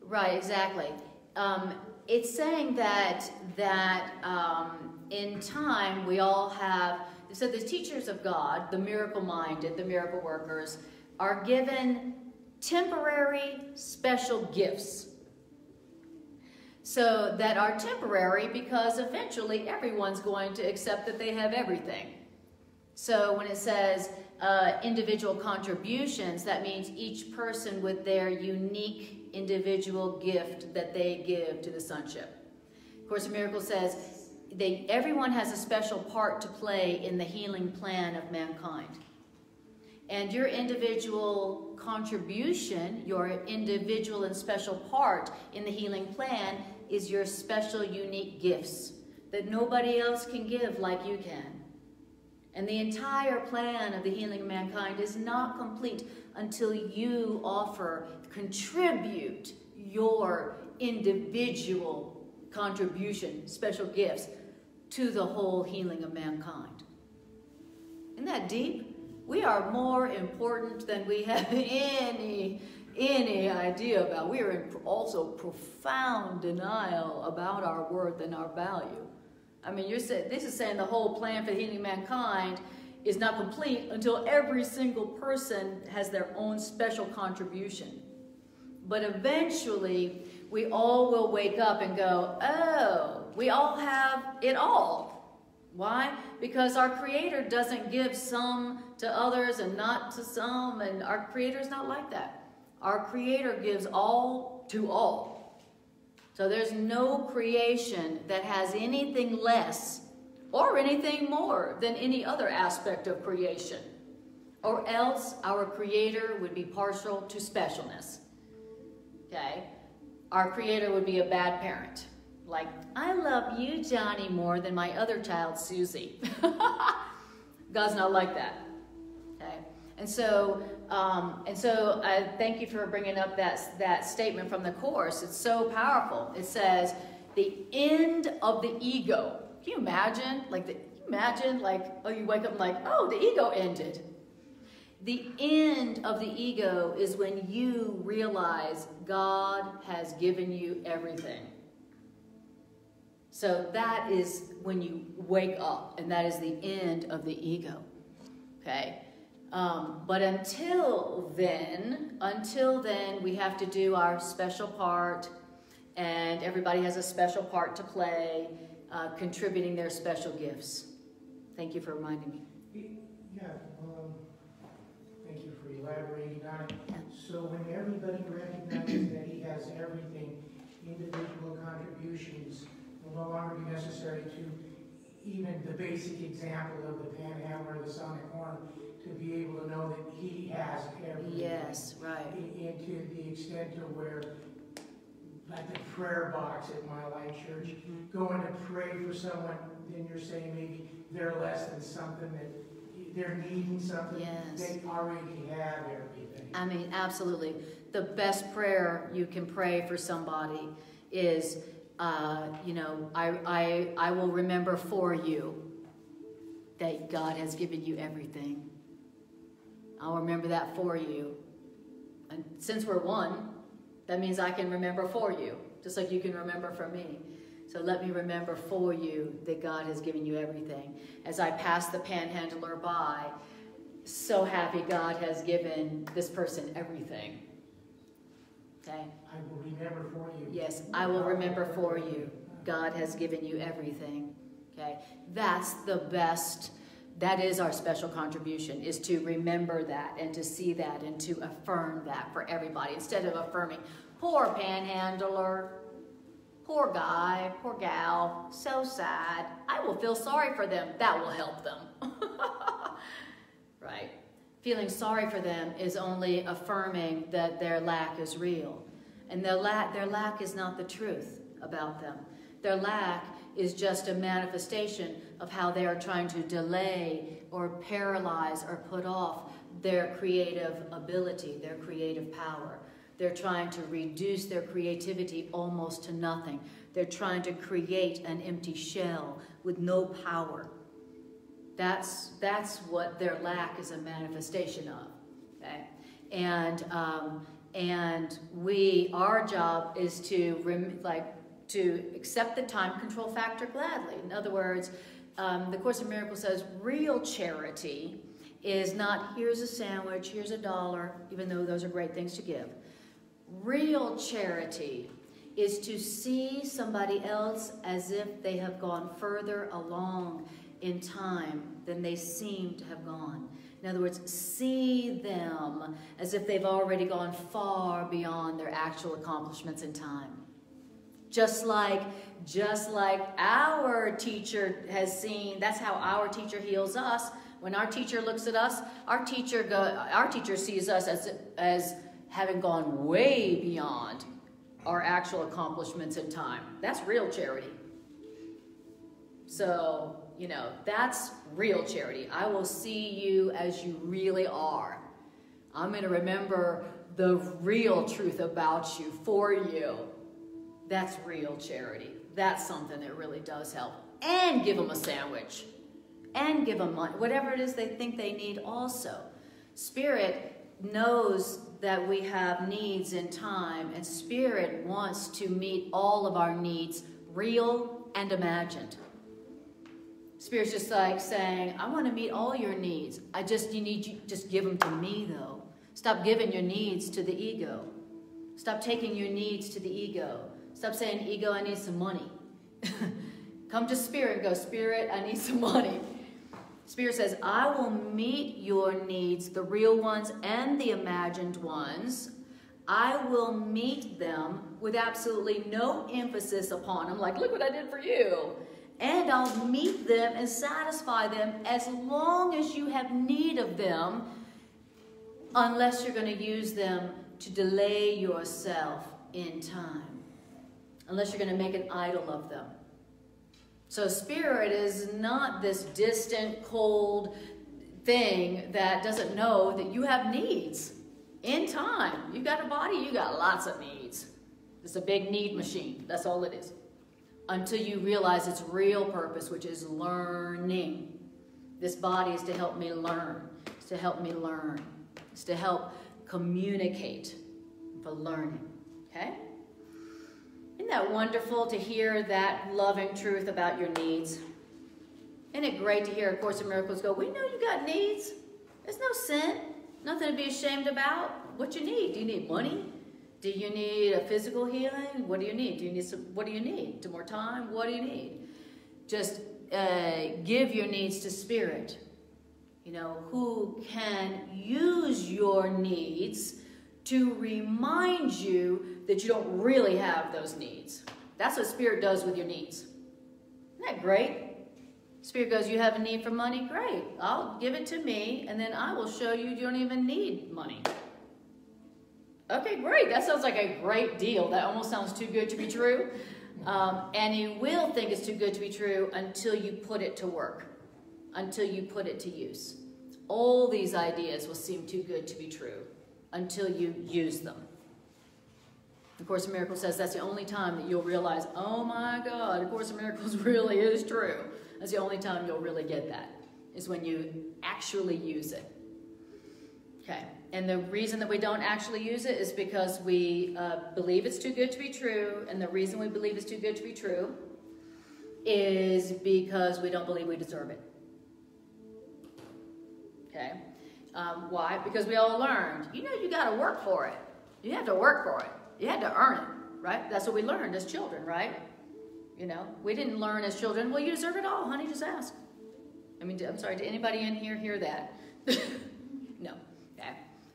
Right, exactly. Um, it's saying that that um, in time we all have so the teachers of God, the miracle minded, the miracle workers, are given temporary special gifts. So that are temporary because eventually everyone's going to accept that they have everything. So when it says uh, individual contributions, that means each person with their unique individual gift that they give to the sonship. Of Course in Miracles says they, everyone has a special part to play in the healing plan of mankind. And your individual contribution, your individual and special part in the healing plan is your special, unique gifts that nobody else can give like you can. And the entire plan of the healing of mankind is not complete until you offer, contribute your individual contribution, special gifts to the whole healing of mankind. Isn't that deep? We are more important than we have any any idea about. We are in also profound denial about our worth and our value. I mean, you're saying this is saying the whole plan for healing mankind is not complete until every single person has their own special contribution. But eventually, we all will wake up and go, oh, we all have it all. Why? Because our Creator doesn't give some to others and not to some, and our Creator is not like that. Our Creator gives all to all. So there's no creation that has anything less or anything more than any other aspect of creation. Or else our Creator would be partial to specialness. Okay? Our Creator would be a bad parent. Like, I love you, Johnny, more than my other child, Susie. God's not like that. And so, um, and so I thank you for bringing up that, that statement from the Course. It's so powerful. It says, the end of the ego. Can you imagine? Like, the, imagine, like, oh, you wake up and like, oh, the ego ended. The end of the ego is when you realize God has given you everything. So that is when you wake up, and that is the end of the ego. Okay? Um, but until then, until then, we have to do our special part, and everybody has a special part to play, uh, contributing their special gifts. Thank you for reminding me. Yeah, um, thank you for elaborating on it. So when everybody recognizes that he has everything, individual contributions will no longer be necessary to even the basic example of the panhandler, the sonic horn, to be able to know that he has everything. Yes, right. And and to the extent to where, like the prayer box at My life Church, Mm-hmm. going to pray for someone, then you're saying maybe they're less than something, that they're needing something. Yes. They already have everything. I mean, absolutely. The best prayer you can pray for somebody is, uh, you know, I, I, I will remember for you that God has given you everything. I'll remember that for you. And since we're one, that means I can remember for you, just like you can remember for me. So let me remember for you that God has given you everything. As I pass the panhandler by, so happy God has given this person everything. I will remember for you. Yes, I will remember for you. God has given you everything. Okay? That's the best. That is our special contribution, is to remember that and to see that and to affirm that for everybody instead of affirming, poor panhandler, poor guy, poor gal, so sad. I will feel sorry for them. That will help them. right? Feeling sorry for them is only affirming that their lack is real. And their lack, their lack is not the truth about them. Their lack is just a manifestation of how they are trying to delay or paralyze or put off their creative ability, their creative power. They're trying to reduce their creativity almost to nothing. They're trying to create an empty shell with no power. That's, that's what their lack is a manifestation of. Okay? And, um, and we, our job is to, like, to accept the time control factor gladly. In other words, um, the Course in Miracles says real charity is not here's a sandwich, here's a dollar, even though those are great things to give. Real charity is to see somebody else as if they have gone further along in time than they seem to have gone. In other words, see them as if they've already gone far beyond their actual accomplishments in time. Just like, just like our teacher has seen, that's how our teacher heals us. When our teacher looks at us, our teacher go, our teacher sees us as, as having gone way beyond our actual accomplishments in time. That's real charity. So, you know, that's real charity. I will see you as you really are. I'm going to remember the real truth about you for you. That's real charity. That's something that really does help. And give them a sandwich. And give them money. Whatever it is they think they need also. Spirit knows that we have needs in time, and Spirit wants to meet all of our needs, real and imagined. Spirit's just like saying, I want to meet all your needs. I just, you need you, just give them to me though. Stop giving your needs to the ego. Stop taking your needs to the ego. Stop saying, ego, I need some money. Come to Spirit go, Spirit, I need some money. Spirit says, I will meet your needs, the real ones and the imagined ones. I will meet them with absolutely no emphasis upon them, like, look what I did for you. And I'll meet them and satisfy them as long as you have need of them, unless you're going to use them to delay yourself in time, unless you're going to make an idol of them. So, spirit is not this distant, cold thing that doesn't know that you have needs in time. You've got a body, you got lots of needs. It's a big need machine. That's all it is. Until you realize its real purpose, which is learning. This body is to help me learn. It's to help me learn. It's to help communicate for learning. Okay? Isn't that wonderful to hear that loving truth about your needs? Isn't it great to hear A Course in Miracles go, we know you got needs. There's no sin, nothing to be ashamed about. What you need? Do you need money? Do you need a physical healing? What do you need? Do you need some, what do you need? Do more time? What do you need? Just uh, give your needs to spirit. You know, who can use your needs to remind you that you don't really have those needs. That's what Spirit does with your needs. Isn't that great? Spirit goes, You have a need for money? Great. I'll give it to me, and then I will show you you don't even need money. Okay, great. That sounds like a great deal. That almost sounds too good to be true. Um, and you will think it's too good to be true until you put it to work, until you put it to use. All these ideas will seem too good to be true until you use them. The Course in Miracles says that's the only time that you'll realize, oh my God, A Course in Miracles really is true. That's the only time you'll really get that, is when you actually use it. Okay, and the reason that we don't actually use it is because we uh, believe it's too good to be true, and the reason we believe it's too good to be true is because we don't believe we deserve it. Okay, um, why? Because we all learned, you know, you got to work for it. You have to work for it. You had to earn it, right? That's what we learned as children, right? You know, we didn't learn as children, well, you deserve it all, honey, just ask. I mean, I'm sorry, did anybody in here hear that?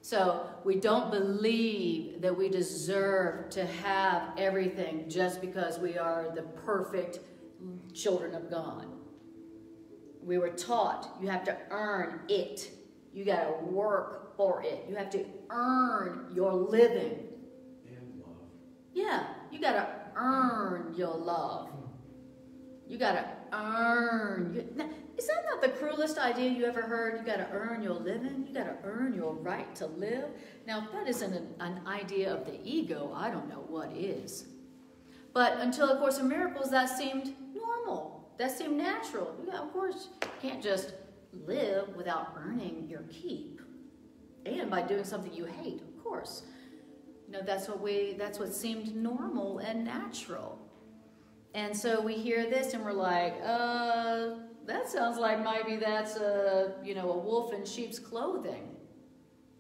So we don't believe that we deserve to have everything just because we are the perfect children of God. We were taught you have to earn it. You got to work for it. You have to earn your living. And love. Yeah, you got to earn your love. You got to earn. Is that not the cruelest idea you ever heard? You got to earn your living. You got to earn your right to live. Now, if that isn't an, an idea of the ego, I don't know what is. But until A Course in Miracles, that seemed normal. That seemed natural. Yeah, of course, you can't just live without earning your keep. And by doing something you hate, of course. You know, that's what we that's what seemed normal and natural. And so we hear this and we're like, uh, that sounds like maybe that's a you know a wolf in sheep's clothing,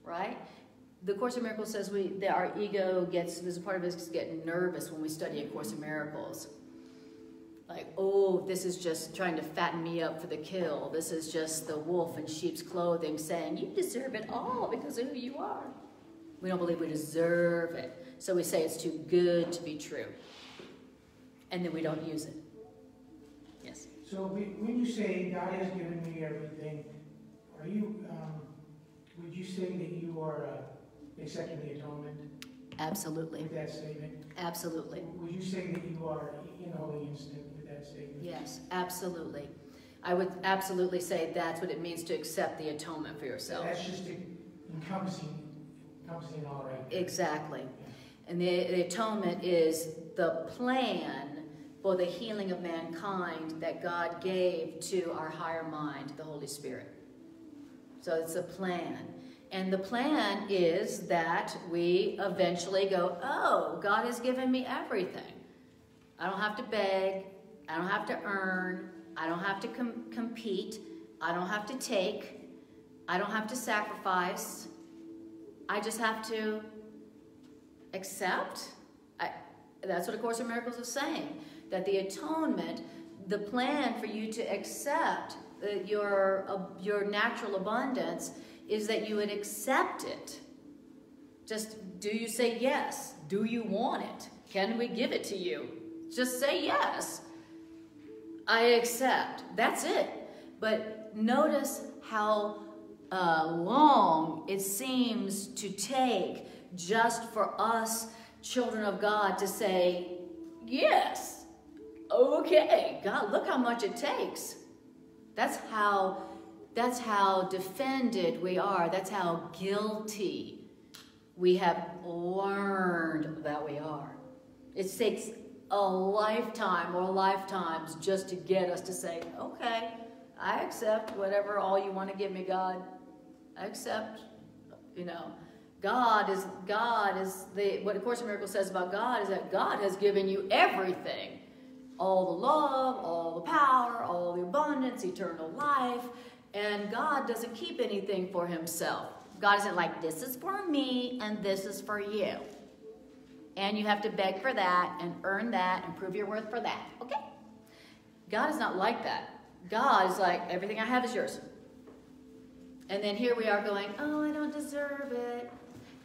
right? The Course in Miracles says we that our ego gets there's a part of us getting nervous when we study A Course in Miracles. Like, oh, this is just trying to fatten me up for the kill. This is just the wolf in sheep's clothing saying, you deserve it all because of who you are. We don't believe we deserve it. So we say it's too good to be true. And then we don't use it. So we- when you say God has given me everything, are you, um, would you say that you are uh, accepting the atonement Absolutely. with that statement? Absolutely. Would you say that you are in holy instant with that statement? Yes, absolutely. I would absolutely say that's what it means to accept the atonement for yourself. That's just encompassing, encompassing all right. Exactly. And the, the atonement is the plan for the healing of mankind that God gave to our higher mind, the Holy Spirit. So it's a plan. And the plan is that we eventually go, oh, God has given me everything. I don't have to beg. I don't have to earn. I don't have to com- compete. I don't have to take. I don't have to sacrifice. I just have to accept. I, that's what A Course in Miracles is saying. That the atonement, the plan for you to accept uh, your, uh, your natural abundance is that you would accept it. Just do you say yes? Do you want it? Can we give it to you? Just say yes. I accept. That's it. But notice how uh, long it seems to take just for us, children of God, to say, Yes, okay, God, look how much it takes. That's how that's how defended we are. That's how guilty we have learned that we are. It takes a lifetime or lifetimes just to get us to say, okay, I accept whatever all you want to give me, God. I accept, you know. God is God is the what the Course in Miracles says about God is that God has given you everything. All the love, all the power, all the abundance, eternal life, and God doesn't keep anything for himself. God isn't like this is for me and this is for you. And you have to beg for that and earn that and prove your worth for that. Okay? God is not like that. God is like everything I have is yours. And then here we are going, "Oh, I don't deserve it."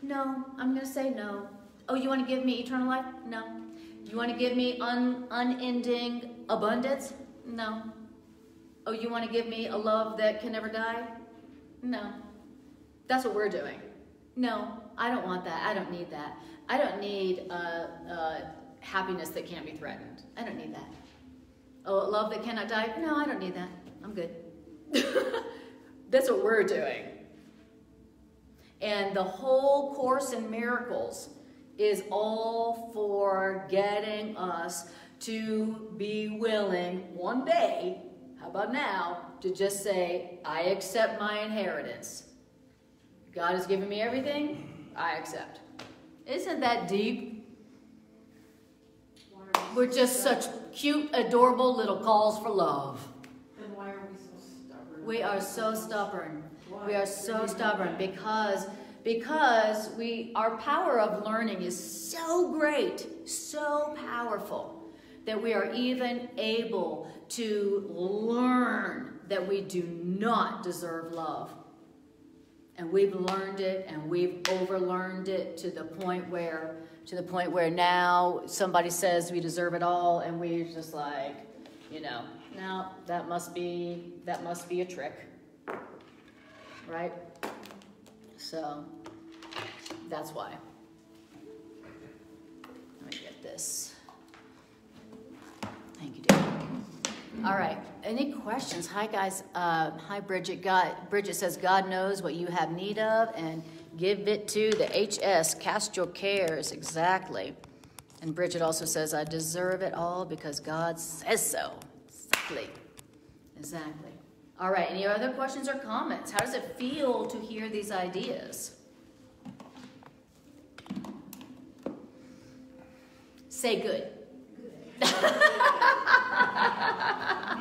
No, I'm going to say no. Oh, you want to give me eternal life? No. You want to give me un- unending abundance? No. Oh, you want to give me a love that can never die? No. That's what we're doing. No, I don't want that. I don't need that. I don't need uh, uh, happiness that can't be threatened. I don't need that. Oh, love that cannot die? No, I don't need that. I'm good. That's what we're doing. And the whole Course in Miracles is all for getting us to be willing one day, how about now, to just say, I accept my inheritance. God has given me everything, I accept. Isn't that deep? We're just such cute, adorable little calls for love. Then why are we so stubborn? We are so stubborn. We are so stubborn because because we our power of learning is so great, so powerful that we are even able to learn that we do not deserve love. And we've learned it and we've overlearned it to the point where to the point where now somebody says we deserve it all and we're just like, you know, now that must be that must be a trick right? So that's why. Let me get this. Thank you, dear. All right. Any questions? Hi, guys. Uh, hi, Bridget. God, Bridget says God knows what you have need of, and give it to the HS. Cast your cares. Exactly. And Bridget also says, I deserve it all because God says so. Exactly. Exactly. All right, any other questions or comments? How does it feel to hear these ideas? Say good. And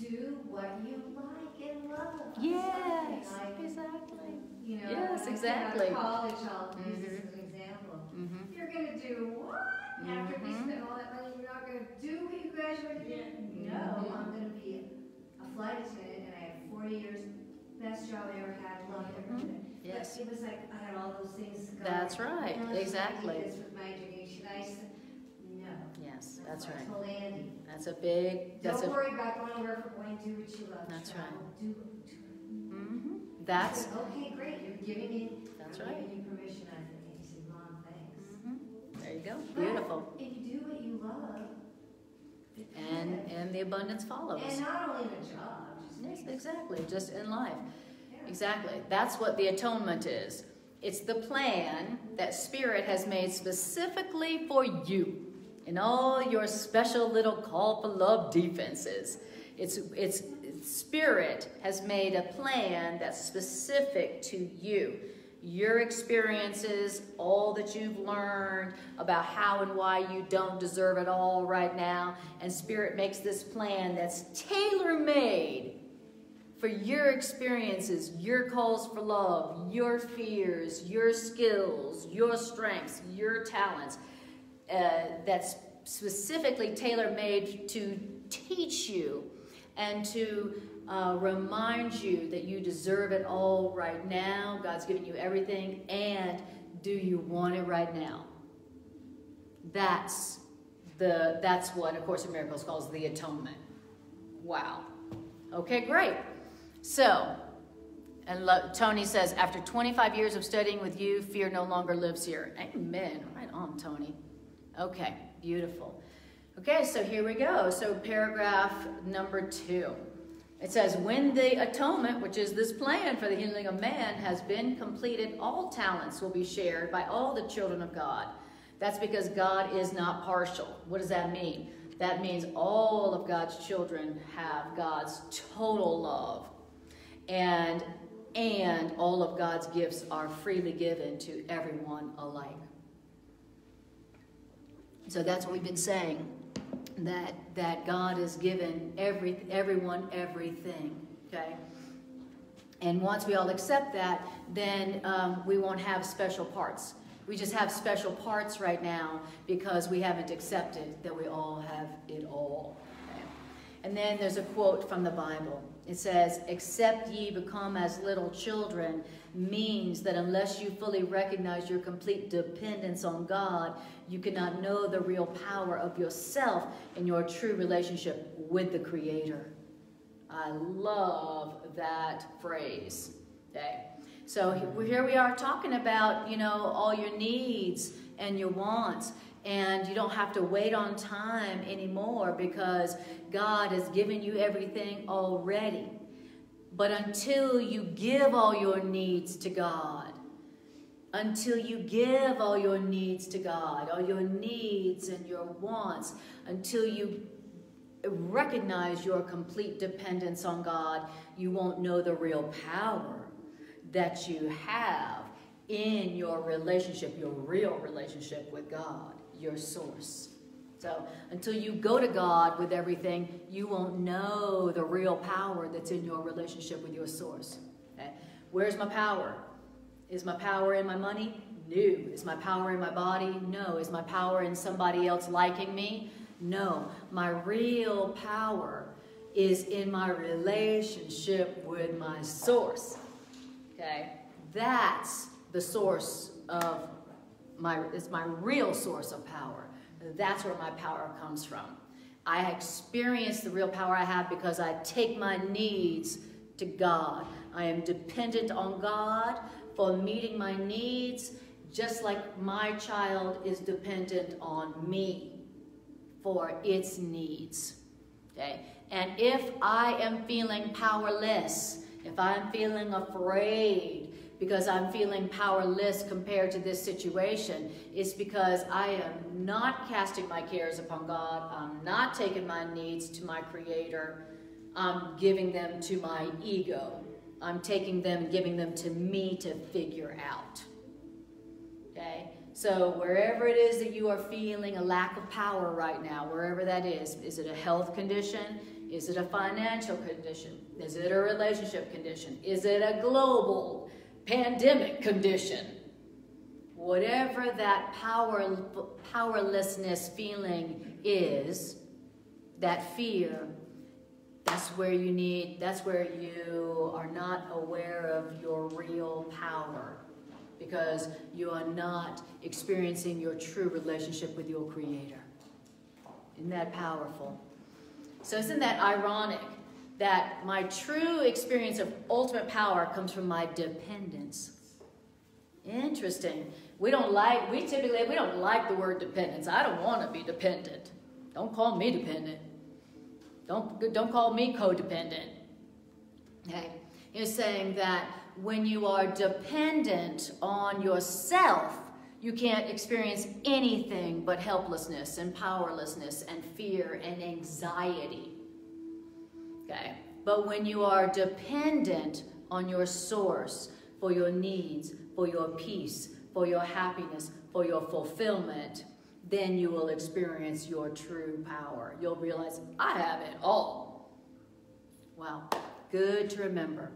do what you like and love. Yes, Like, exactly. You know, Yes, exactly. came out of college, I'll use this Mhm. as an example. Mm-hmm. You're gonna do what? After we Mhm. spend all that money, you're not gonna do what you graduated in? No. I'm gonna be a flight attendant and I had forty years, best job I ever had, loved everything. Yes. But it was like, I had all those things going. That's right, "No, I exactly. This with my should I, s-" no. Yes, that's what I right. told Andy. That's a big, that's Don't a, worry about going to work for going, do what you love. That's Travel, Do, do. hmm that's, said, Okay, great, you're giving me, that's right. giving you permission, I think, and he said, Mom, thanks. hmm There you go, But beautiful. If you do what you love. And, and the abundance follows. And not only in a job. Yes, exactly, just in life. yeah. Exactly. That's what the atonement is. It's the plan that Spirit has made specifically for you in all your special little call for love defenses. It's, it's Spirit has made a plan that's specific to you. Your experiences, all that you've learned about how and why you don't deserve it all right now, and Spirit makes this plan that's tailor made for your experiences, your calls for love, your fears, your skills, your strengths, your talents, uh, that's specifically tailor made to teach you and to uh, remind you that you deserve it all right now. God's given you everything, and do you want it right now? That's the that's what A Course in Miracles calls the atonement. Wow. Okay, great. So, and Tony says, after 25 years of studying with you, fear no longer lives here. Amen. Right on, Tony. Okay, beautiful. Okay, so here we go. So, paragraph number two. It says, When the atonement, which is this plan for the healing of man, has been completed, all talents will be shared by all the children of God. That's because God is not partial. What does that mean? That means all of God's children have God's total love. And and all of God's gifts are freely given to everyone alike. So that's what we've been saying that that God has given every everyone everything. Okay. And once we all accept that, then um, we won't have special parts. We just have special parts right now because we haven't accepted that we all have it all. Okay? And then there's a quote from the Bible. It says, Except ye become as little children, means that unless you fully recognize your complete dependence on God, you cannot know the real power of yourself and your true relationship with the Creator. I love that phrase. Okay. So here we are talking about, you know, all your needs and your wants. And you don't have to wait on time anymore because God has given you everything already. But until you give all your needs to God, until you give all your needs to God, all your needs and your wants, until you recognize your complete dependence on God, you won't know the real power that you have in your relationship, your real relationship with God, your source. So until you go to God with everything, you won't know the real power that's in your relationship with your source. Okay? Where's my power? Is my power in my money? No. Is my power in my body? No. Is my power in somebody else liking me? No. My real power is in my relationship with my source. Okay? That's the source of my, it's my real source of power. That's where my power comes from. I experience the real power I have because I take my needs to God. I am dependent on God for meeting my needs, just like my child is dependent on me for its needs. Okay? And if I am feeling powerless, if I'm feeling afraid because I'm feeling powerless compared to this situation, it's because I am not casting my cares upon God. I'm not taking my needs to my Creator. I'm giving them to my ego. I'm taking them, giving them to me to figure out. Okay? So, wherever it is that you are feeling a lack of power right now, wherever that is, is it a health condition? Is it a financial condition? Is it a relationship condition? Is it a global pandemic condition? Whatever that power, powerlessness feeling is, that fear, that's where you need, that's where you are not aware of your real power because you are not experiencing your true relationship with your Creator. Isn't that powerful? So, isn't that ironic that my true experience of ultimate power comes from my dependence? Interesting. We don't like, we typically, we don't like the word dependence. I don't want to be dependent. Don't call me dependent. Don't, don't call me codependent. Okay? You're saying that when you are dependent on yourself, you can't experience anything but helplessness and powerlessness and fear and anxiety. Okay? But when you are dependent on your source for your needs, for your peace, for your happiness, for your fulfillment, then you will experience your true power. You'll realize, I have it all. Wow, good to remember.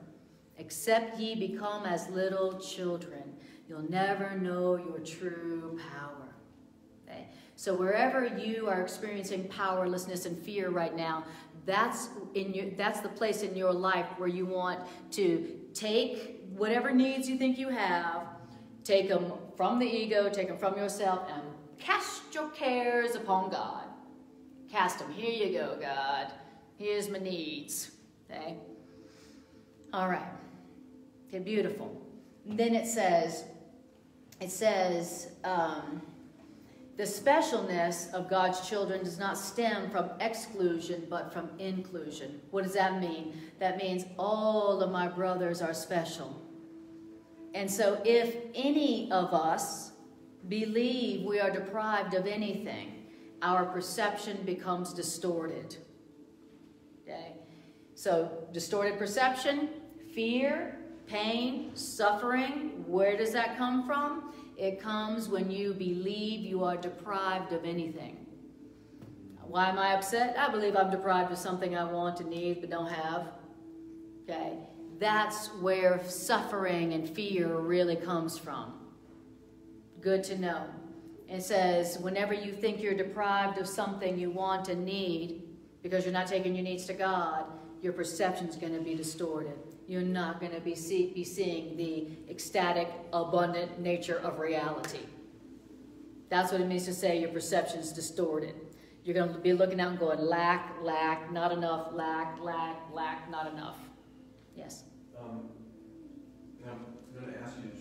Except ye become as little children, you'll never know your true power. Okay? So wherever you are experiencing powerlessness and fear right now, that's in your that's the place in your life where you want to take whatever needs you think you have, take them from the ego, take them from yourself, and cast your cares upon God. Cast them. Here you go, God. Here's my needs. Okay? All right. Okay, beautiful. And then it says, it says, um, the specialness of God's children does not stem from exclusion, but from inclusion. What does that mean? That means all of my brothers are special. And so, if any of us believe we are deprived of anything, our perception becomes distorted. Okay? So, distorted perception, fear, pain, suffering, where does that come from? It comes when you believe you are deprived of anything. Why am I upset? I believe I'm deprived of something I want and need but don't have. Okay? That's where suffering and fear really comes from. Good to know. It says, whenever you think you're deprived of something you want and need, because you're not taking your needs to God, your perception is going to be distorted. You're not going to be, see, be seeing the ecstatic, abundant nature of reality. That's what it means to say your perception is distorted. You're going to be looking out and going, lack, lack, not enough, lack, lack, lack, not enough. Yes? Um, now, I'm going to ask you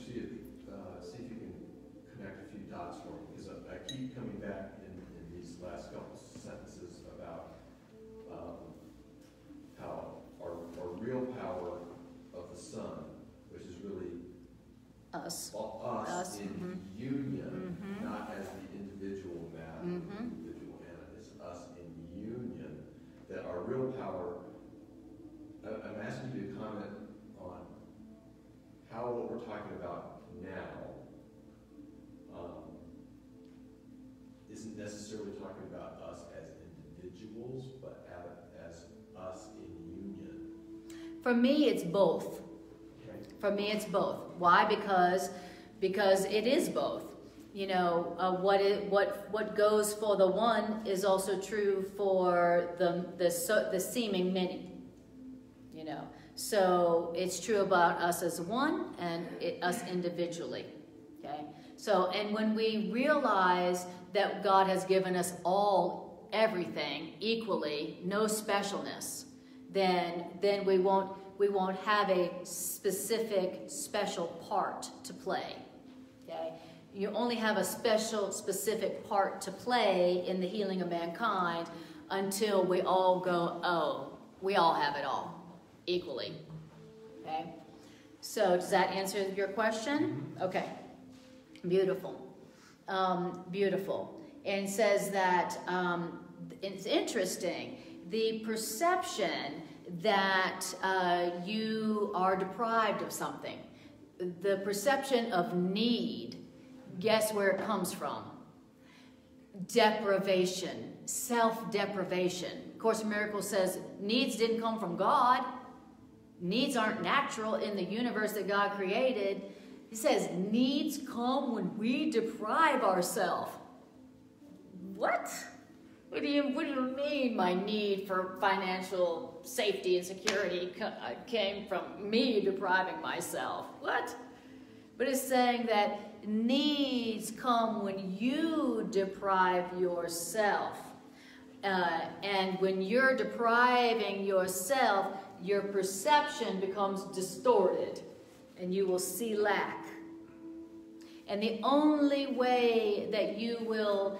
Us. all- us, Us, in mhm. union, Mhm. not as the individual man, Mhm. individual it's us in union, that our real power, I, I'm asking you to comment on how what we're talking about now um, isn't necessarily talking about us as individuals, but as us in union. For me, it's both. For me, it's both. Why? Because because it is both. You know, uh, what it, what what goes for the one is also true for the the so, the seeming many. You know, so it's true about us as one and it, us individually. Okay. So, and when we realize that God has given us all everything equally, no specialness, then then we won't we won't have a specific special part to play. Okay? You only have a special specific part to play in the healing of mankind until we all go, oh, we all have it all equally. Okay? So does that answer your question? Okay. Beautiful. Um, beautiful. And says that um, it's interesting. The perception that uh, you are deprived of something, the perception of need, guess where it comes from? Deprivation, self deprivation. Course in Miracles says needs didn't come from God. Needs aren't natural in the universe that God created. He says needs come when we deprive ourselves. What? What do you What do you mean? My need for financial safety and security uh, came from me depriving myself. What? But it's saying that needs come when you deprive yourself. Uh, and when you're depriving yourself, your perception becomes distorted and you will see lack. And the only way that you will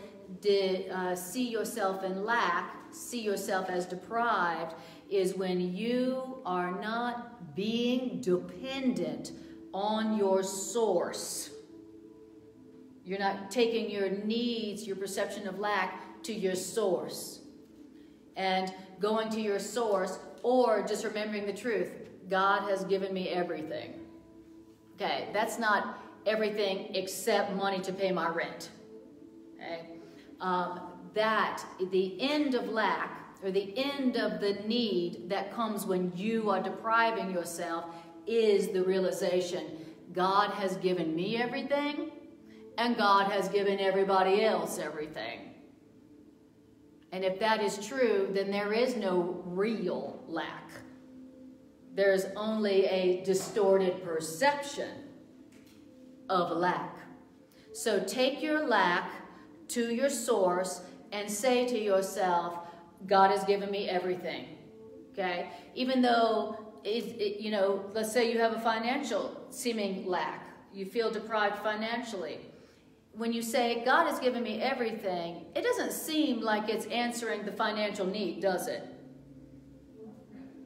uh, see yourself in lack, see yourself as deprived, is when you are not being dependent on your source. You're not taking your needs, your perception of lack, to your source. And going to your source, or just remembering the truth God has given me everything. Okay, that's not everything except money to pay my rent. Okay? Um, that, the end of lack, or the end of the need that comes when you are depriving yourself, is the realization God has given me everything, and God has given everybody else everything. And if that is true, then there is no real lack. There's only a distorted perception of lack. So take your lack to your source and say to yourself, God has given me everything. Okay? Even though, it, it, you know, let's say you have a financial seeming lack, you feel deprived financially. When you say, God has given me everything, it doesn't seem like it's answering the financial need, does it?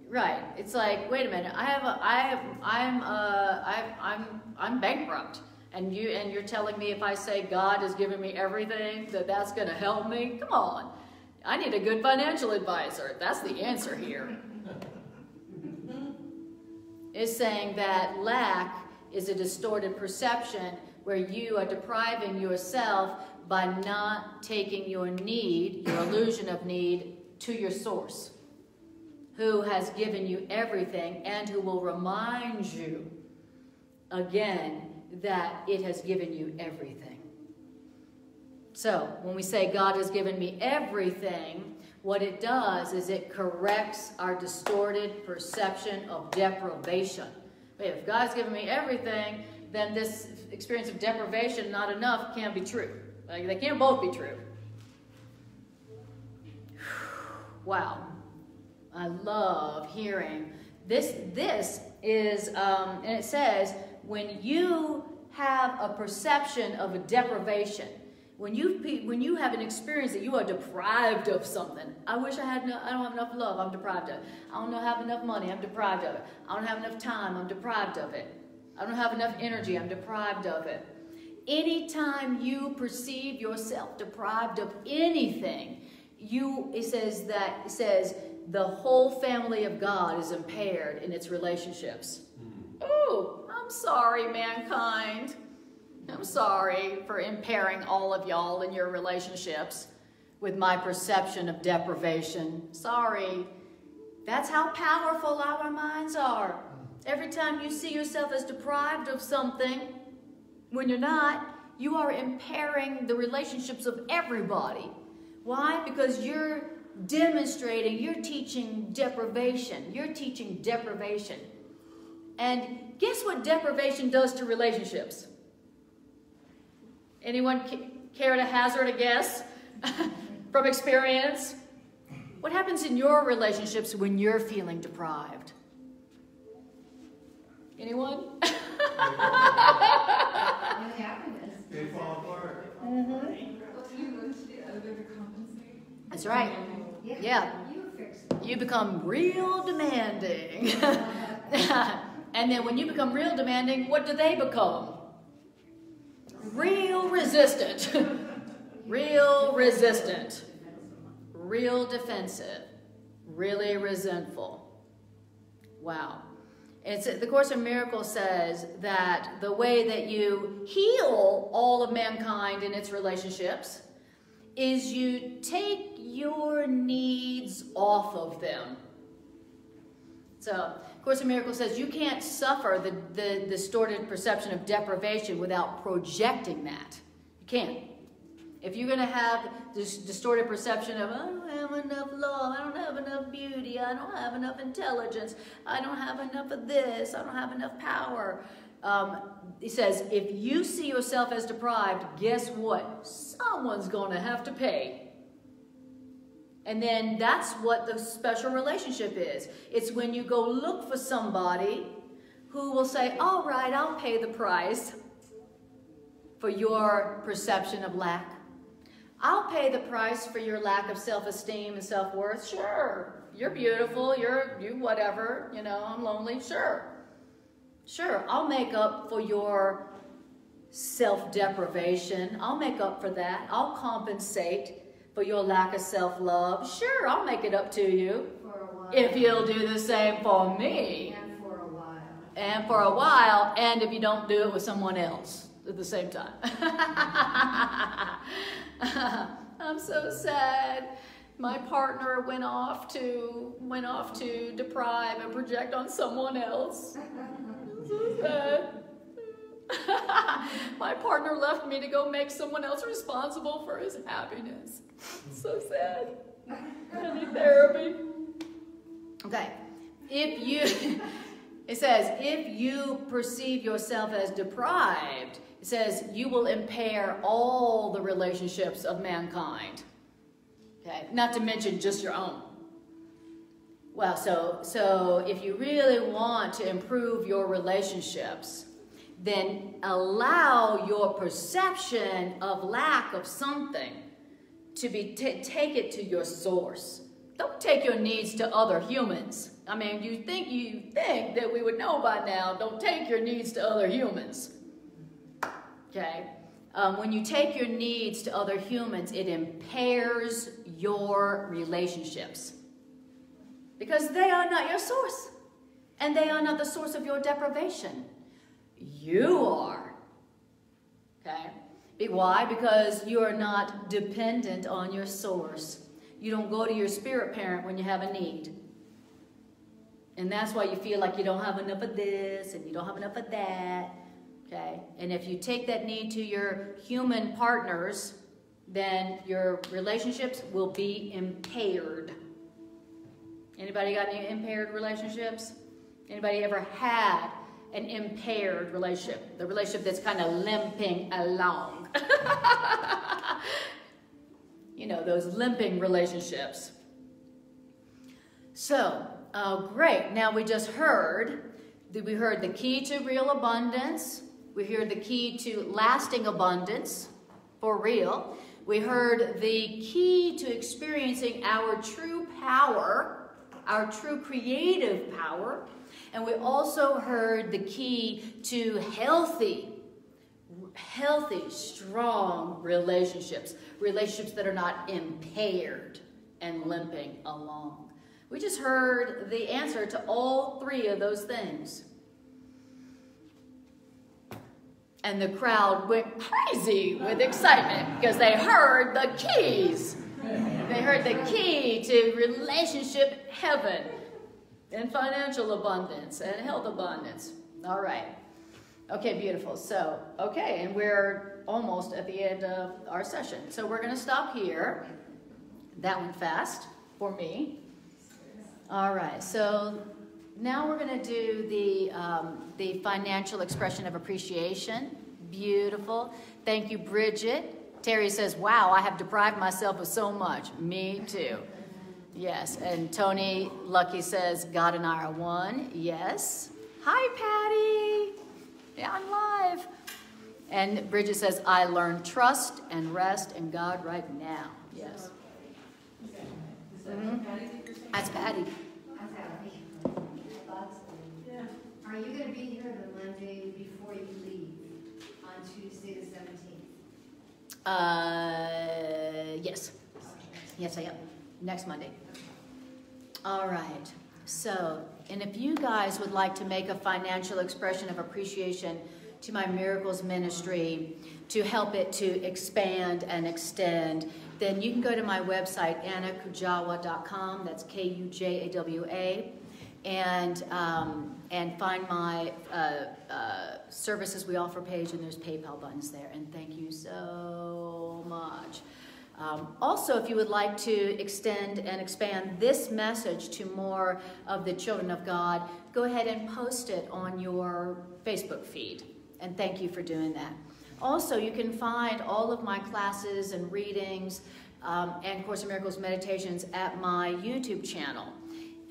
Right. It's like, wait a minute. I have a, I have, I'm, uh, I, I'm, I'm bankrupt, and you, and you're telling me if I say God has given me everything, that that's going to help me? Come on. I need a good financial advisor. That's the answer here. Is saying that lack is a distorted perception where you are depriving yourself by not taking your need, your illusion of need, to your source, who has given you everything and who will remind you again that it has given you everything. So, when we say God has given me everything, what it does is it corrects our distorted perception of deprivation. If God's given me everything, then this experience of deprivation, not enough, can't be true. Like, they can't both be true. wow. I love hearing this. This is, um, and it says, when you have a perception of a deprivation, when you when you have an experience that you are deprived of something, I wish I had no, I don't have enough love, I'm deprived of it. I don't have enough money, I'm deprived of it. I don't have enough time, I'm deprived of it. I don't have enough energy, I'm deprived of it. Anytime you perceive yourself deprived of anything, you it says that it says the whole family of God is impaired in its relationships. Oh, I'm sorry, mankind. I'm sorry for impairing all of y'all in your relationships with my perception of deprivation. Sorry. That's how powerful our minds are. Every time you see yourself as deprived of something, when you're not, you are impairing the relationships of everybody. Why? Because you're demonstrating, you're teaching deprivation. You're teaching deprivation. And guess what deprivation does to relationships? Anyone care to hazard a guess from experience? What happens in your relationships when you're feeling deprived? Anyone? happiness. They fall apart. Mm-hmm. That's right. Yeah. You. You become real demanding. and then when you become real demanding, what do they become? Real resistant. real resistant. Real defensive. Really resentful. Wow. It's, the Course in Miracles says that the way that you heal all of mankind in its relationships is you take your needs off of them. So, Course in Miracles says you can't suffer the, the, distorted perception of deprivation without projecting that. You can't. If you're going to have this distorted perception of, I don't have enough love, I don't have enough beauty, I don't have enough intelligence, I don't have enough of this, I don't have enough power. Um, he says, if you see yourself as deprived, guess what? Someone's going to have to pay. And then that's what the special relationship is. It's when you go look for somebody who will say, all right, I'll pay the price for your perception of lack. I'll pay the price for your lack of self-esteem and self-worth. Sure. You're beautiful. You're you whatever. You know, I'm lonely. Sure. Sure. I'll make up for your self-deprivation. I'll make up for that. I'll compensate for your lack of self-love. Sure, I'll make it up to you. For a while. If you'll do the same for me. And for a while. And for a while, and if you don't do it with someone else at the same time. I'm so sad. My partner went off to went off to deprive and project on someone else. I'm so sad. My partner left me to go make someone else responsible for his happiness. So sad. I need therapy. Okay. If you, it says, if you perceive yourself as deprived, it says you will impair all the relationships of mankind. Okay. Not to mention just your own. Well, so so if you really want to improve your relationships, then allow your perception of lack of something to be take it to your source. Don't take your needs to other humans. I mean, you think you think that we would know by now. Don't take your needs to other humans. Okay. Um, when you take your needs to other humans, it impairs your relationships because they are not your source and they are not the source of your deprivation. You are. Okay? Why? Because you are not dependent on your source. You don't go to your spirit parent when you have a need. And that's why you feel like you don't have enough of this and you don't have enough of that. Okay? And if you take that need to your human partners, then your relationships will be impaired. Anybody got any impaired relationships? Anybody ever had an impaired relationship? The relationship that's kind of limping along. you know, those limping relationships. So, uh, great. Now we just heard, we heard the key to real abundance. We heard the key to lasting abundance for real. We heard the key to experiencing our true power our true creative power. And we also heard the key to healthy, healthy, strong relationships, relationships that are not impaired and limping along. We just heard the answer to all three of those things. And the crowd went crazy with excitement because they heard the keys. They heard the key to relationship heaven and financial abundance and health abundance. All right. Okay, beautiful. So, okay, and we're almost at the end of our session. So we're going to stop here. That went fast for me. All right, so now we're going to do the, um, the financial expression of appreciation. Beautiful. Thank you, Bridget. Terry says, Wow, I have deprived myself of so much. Me too. Yes. And Tony Lucky says, God and I are one. Yes. Hi, Patty. Yeah, I'm live. And Bridget says, I learn trust and rest in God right now. Yes. Mm-hmm. That's Patty. Are you going to be here the Monday before you leave on Tuesday the 17th? Uh, yes. Yes, I am. Next Monday. All right. So, and if you guys would like to make a financial expression of appreciation to my miracles ministry to help it to expand and extend, then you can go to my website, annakujawa.com. That's K U J A W A and um, and find my uh, uh, services we offer page, and there's PayPal buttons there. And thank you so much. Um, also, if you would like to extend and expand this message to more of the children of God, go ahead and post it on your Facebook feed. And thank you for doing that. Also, you can find all of my classes and readings um, and Course in Miracles meditations at my YouTube channel.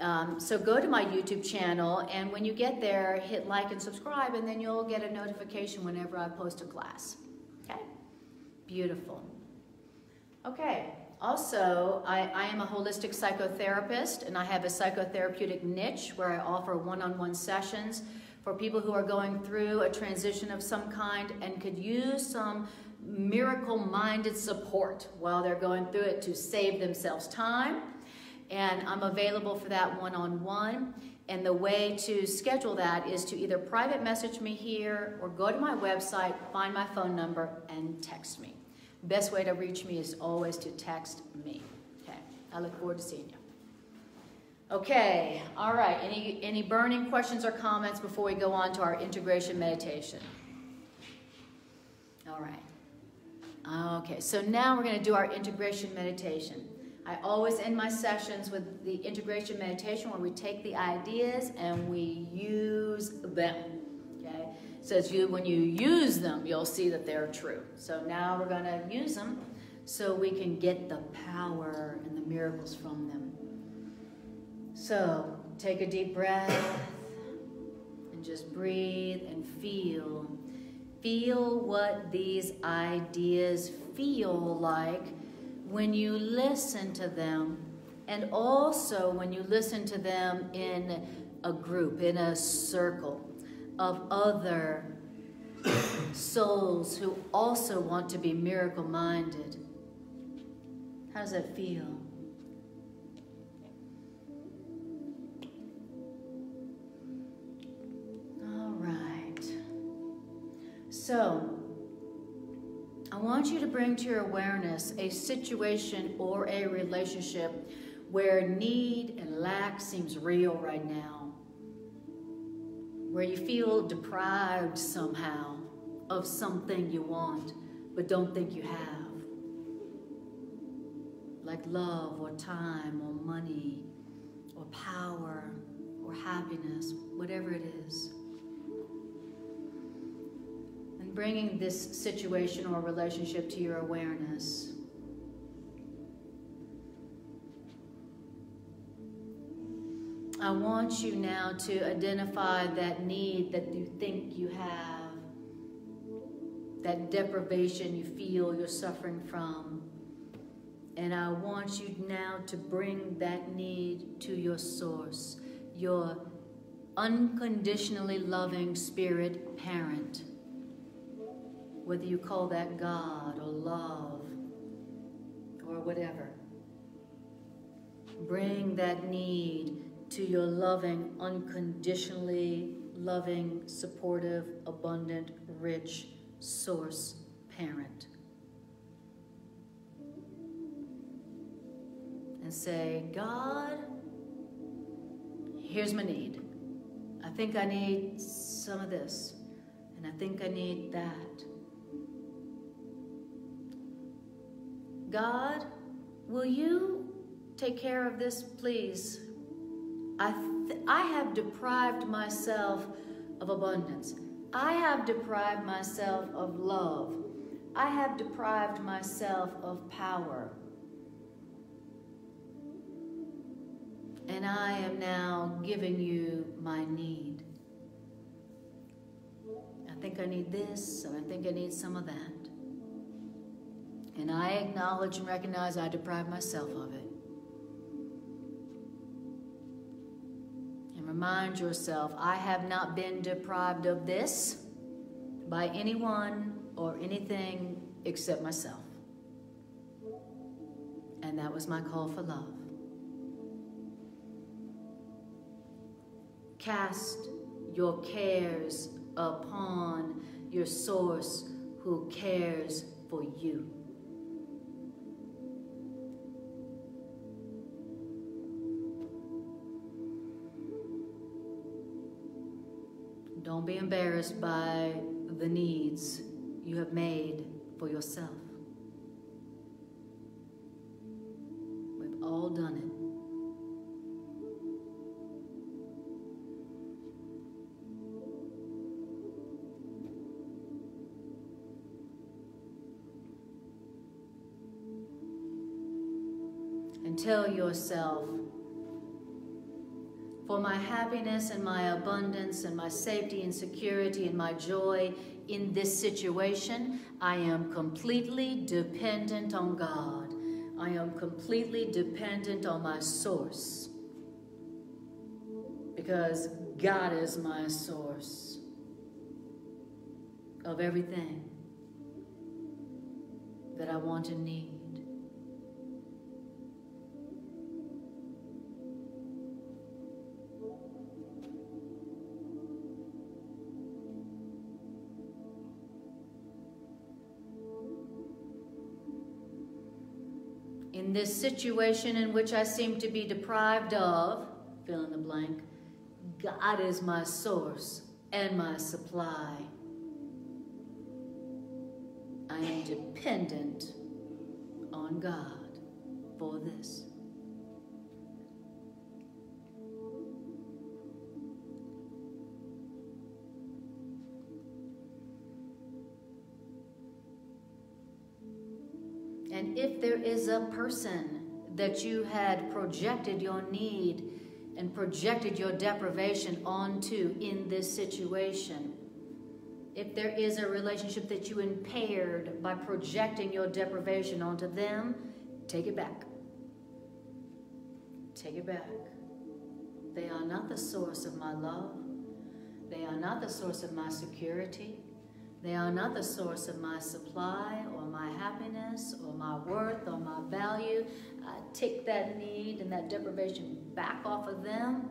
Um, so go to my YouTube channel, and when you get there, hit like and subscribe, and then you'll get a notification whenever I post a class. Okay? Beautiful. Okay. Also, I, I am a holistic psychotherapist, and I have a psychotherapeutic niche where I offer one-on-one -on -one sessions for people who are going through a transition of some kind and could use some miracle-minded support while they're going through it to save themselves time and I'm available for that one-on-one. And the way to schedule that is to either private message me here or go to my website, find my phone number, and text me. Best way to reach me is always to text me. Okay, I look forward to seeing you. Okay, all right. Any, any burning questions or comments before we go on to our integration meditation? All right. Okay, so now we're going to do our integration meditation. I always end my sessions with the integration meditation where we take the ideas and we use them. Okay? So you, when you use them, you'll see that they're true. So now we're going to use them so we can get the power and the miracles from them. So take a deep breath and just breathe and feel. Feel what these ideas feel like when you listen to them, and also when you listen to them in a group, in a circle of other souls who also want to be miracle minded. How does that feel? All right. So, I want you to bring to your awareness a situation or a relationship where need and lack seems real right now. Where you feel deprived somehow of something you want but don't think you have. Like love or time or money or power or happiness, whatever it is And bringing this situation or relationship to your awareness. I want you now to identify that need that you think you have, that deprivation you feel you're suffering from. And I want you now to bring that need to your source, your unconditionally loving spirit parent whether you call that God or love or whatever. Bring that need to your loving, unconditionally loving, supportive, abundant, rich source parent. And say, God, here's my need. I think I need some of this, and I think I need that. God, will you take care of this, please? I, I have deprived myself of abundance. I have deprived myself of love. I have deprived myself of power. And I am now giving you my need. I think I need this, and I think I need some of that. And I acknowledge and recognize I deprived myself of it. Remind yourself I have not been deprived of this by anyone or anything except myself. And that was my call for love. Cast your cares upon your source who cares for you. Don't be embarrassed by the needs you have made for yourself. We've all done it. And tell yourself, for my happiness and my abundance and my safety and security and my joy in this situation, I am completely dependent on God. I am completely dependent on my source. Because God is my source of everything that I want and need. In this situation in which I seem to be deprived of, fill in the blank, God is my source and my supply. I am dependent on God for this. A person that you had projected your need and projected your deprivation onto in this situation, if there is a relationship that you impaired by projecting your deprivation onto them, take it back. Take it back. They are not the source of my love. They are not the source of my security. They are not the source of my supply or my happiness or my worth or my value. I take that need and that deprivation back off of them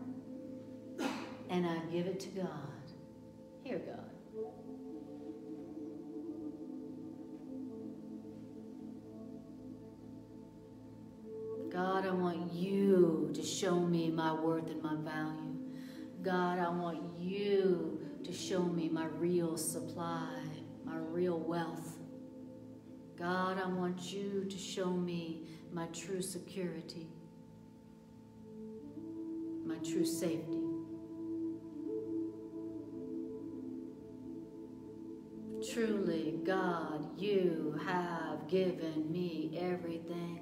and I give it to God. Here, God. God, I want you to show me my worth and my value. God, I want you to show me my real supply, my real wealth. God, I want you to show me my true security, my true safety. Truly, God, you have given me everything.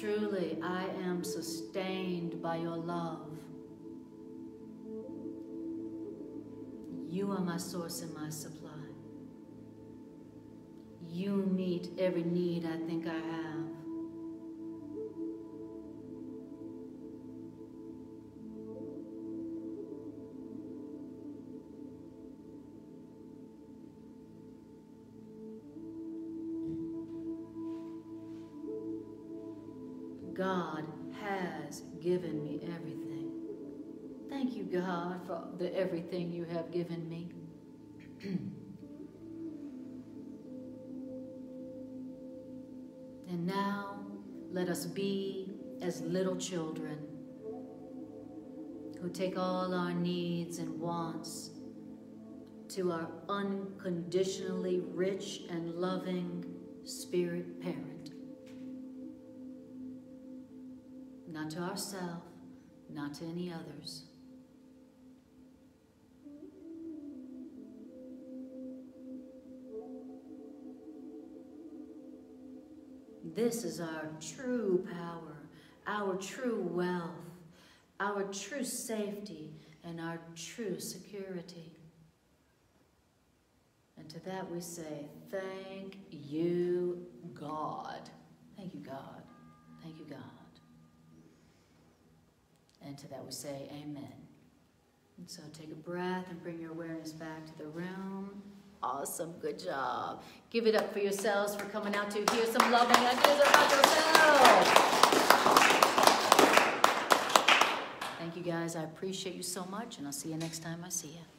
Truly, I am sustained by your love. You are my source and my supply. You meet every need I think I have. The everything you have given me. and now let us be as little children who take all our needs and wants to our unconditionally rich and loving spirit parent. Not to ourselves, not to any others. This is our true power, our true wealth, our true safety, and our true security. And to that we say, Thank you, God. Thank you, God. Thank you, God. And to that we say, Amen. And so take a breath and bring your awareness back to the room. Awesome. Good job. Give it up for yourselves for coming out to hear some loving ideas about yourselves. Thank you guys. I appreciate you so much, and I'll see you next time I see you.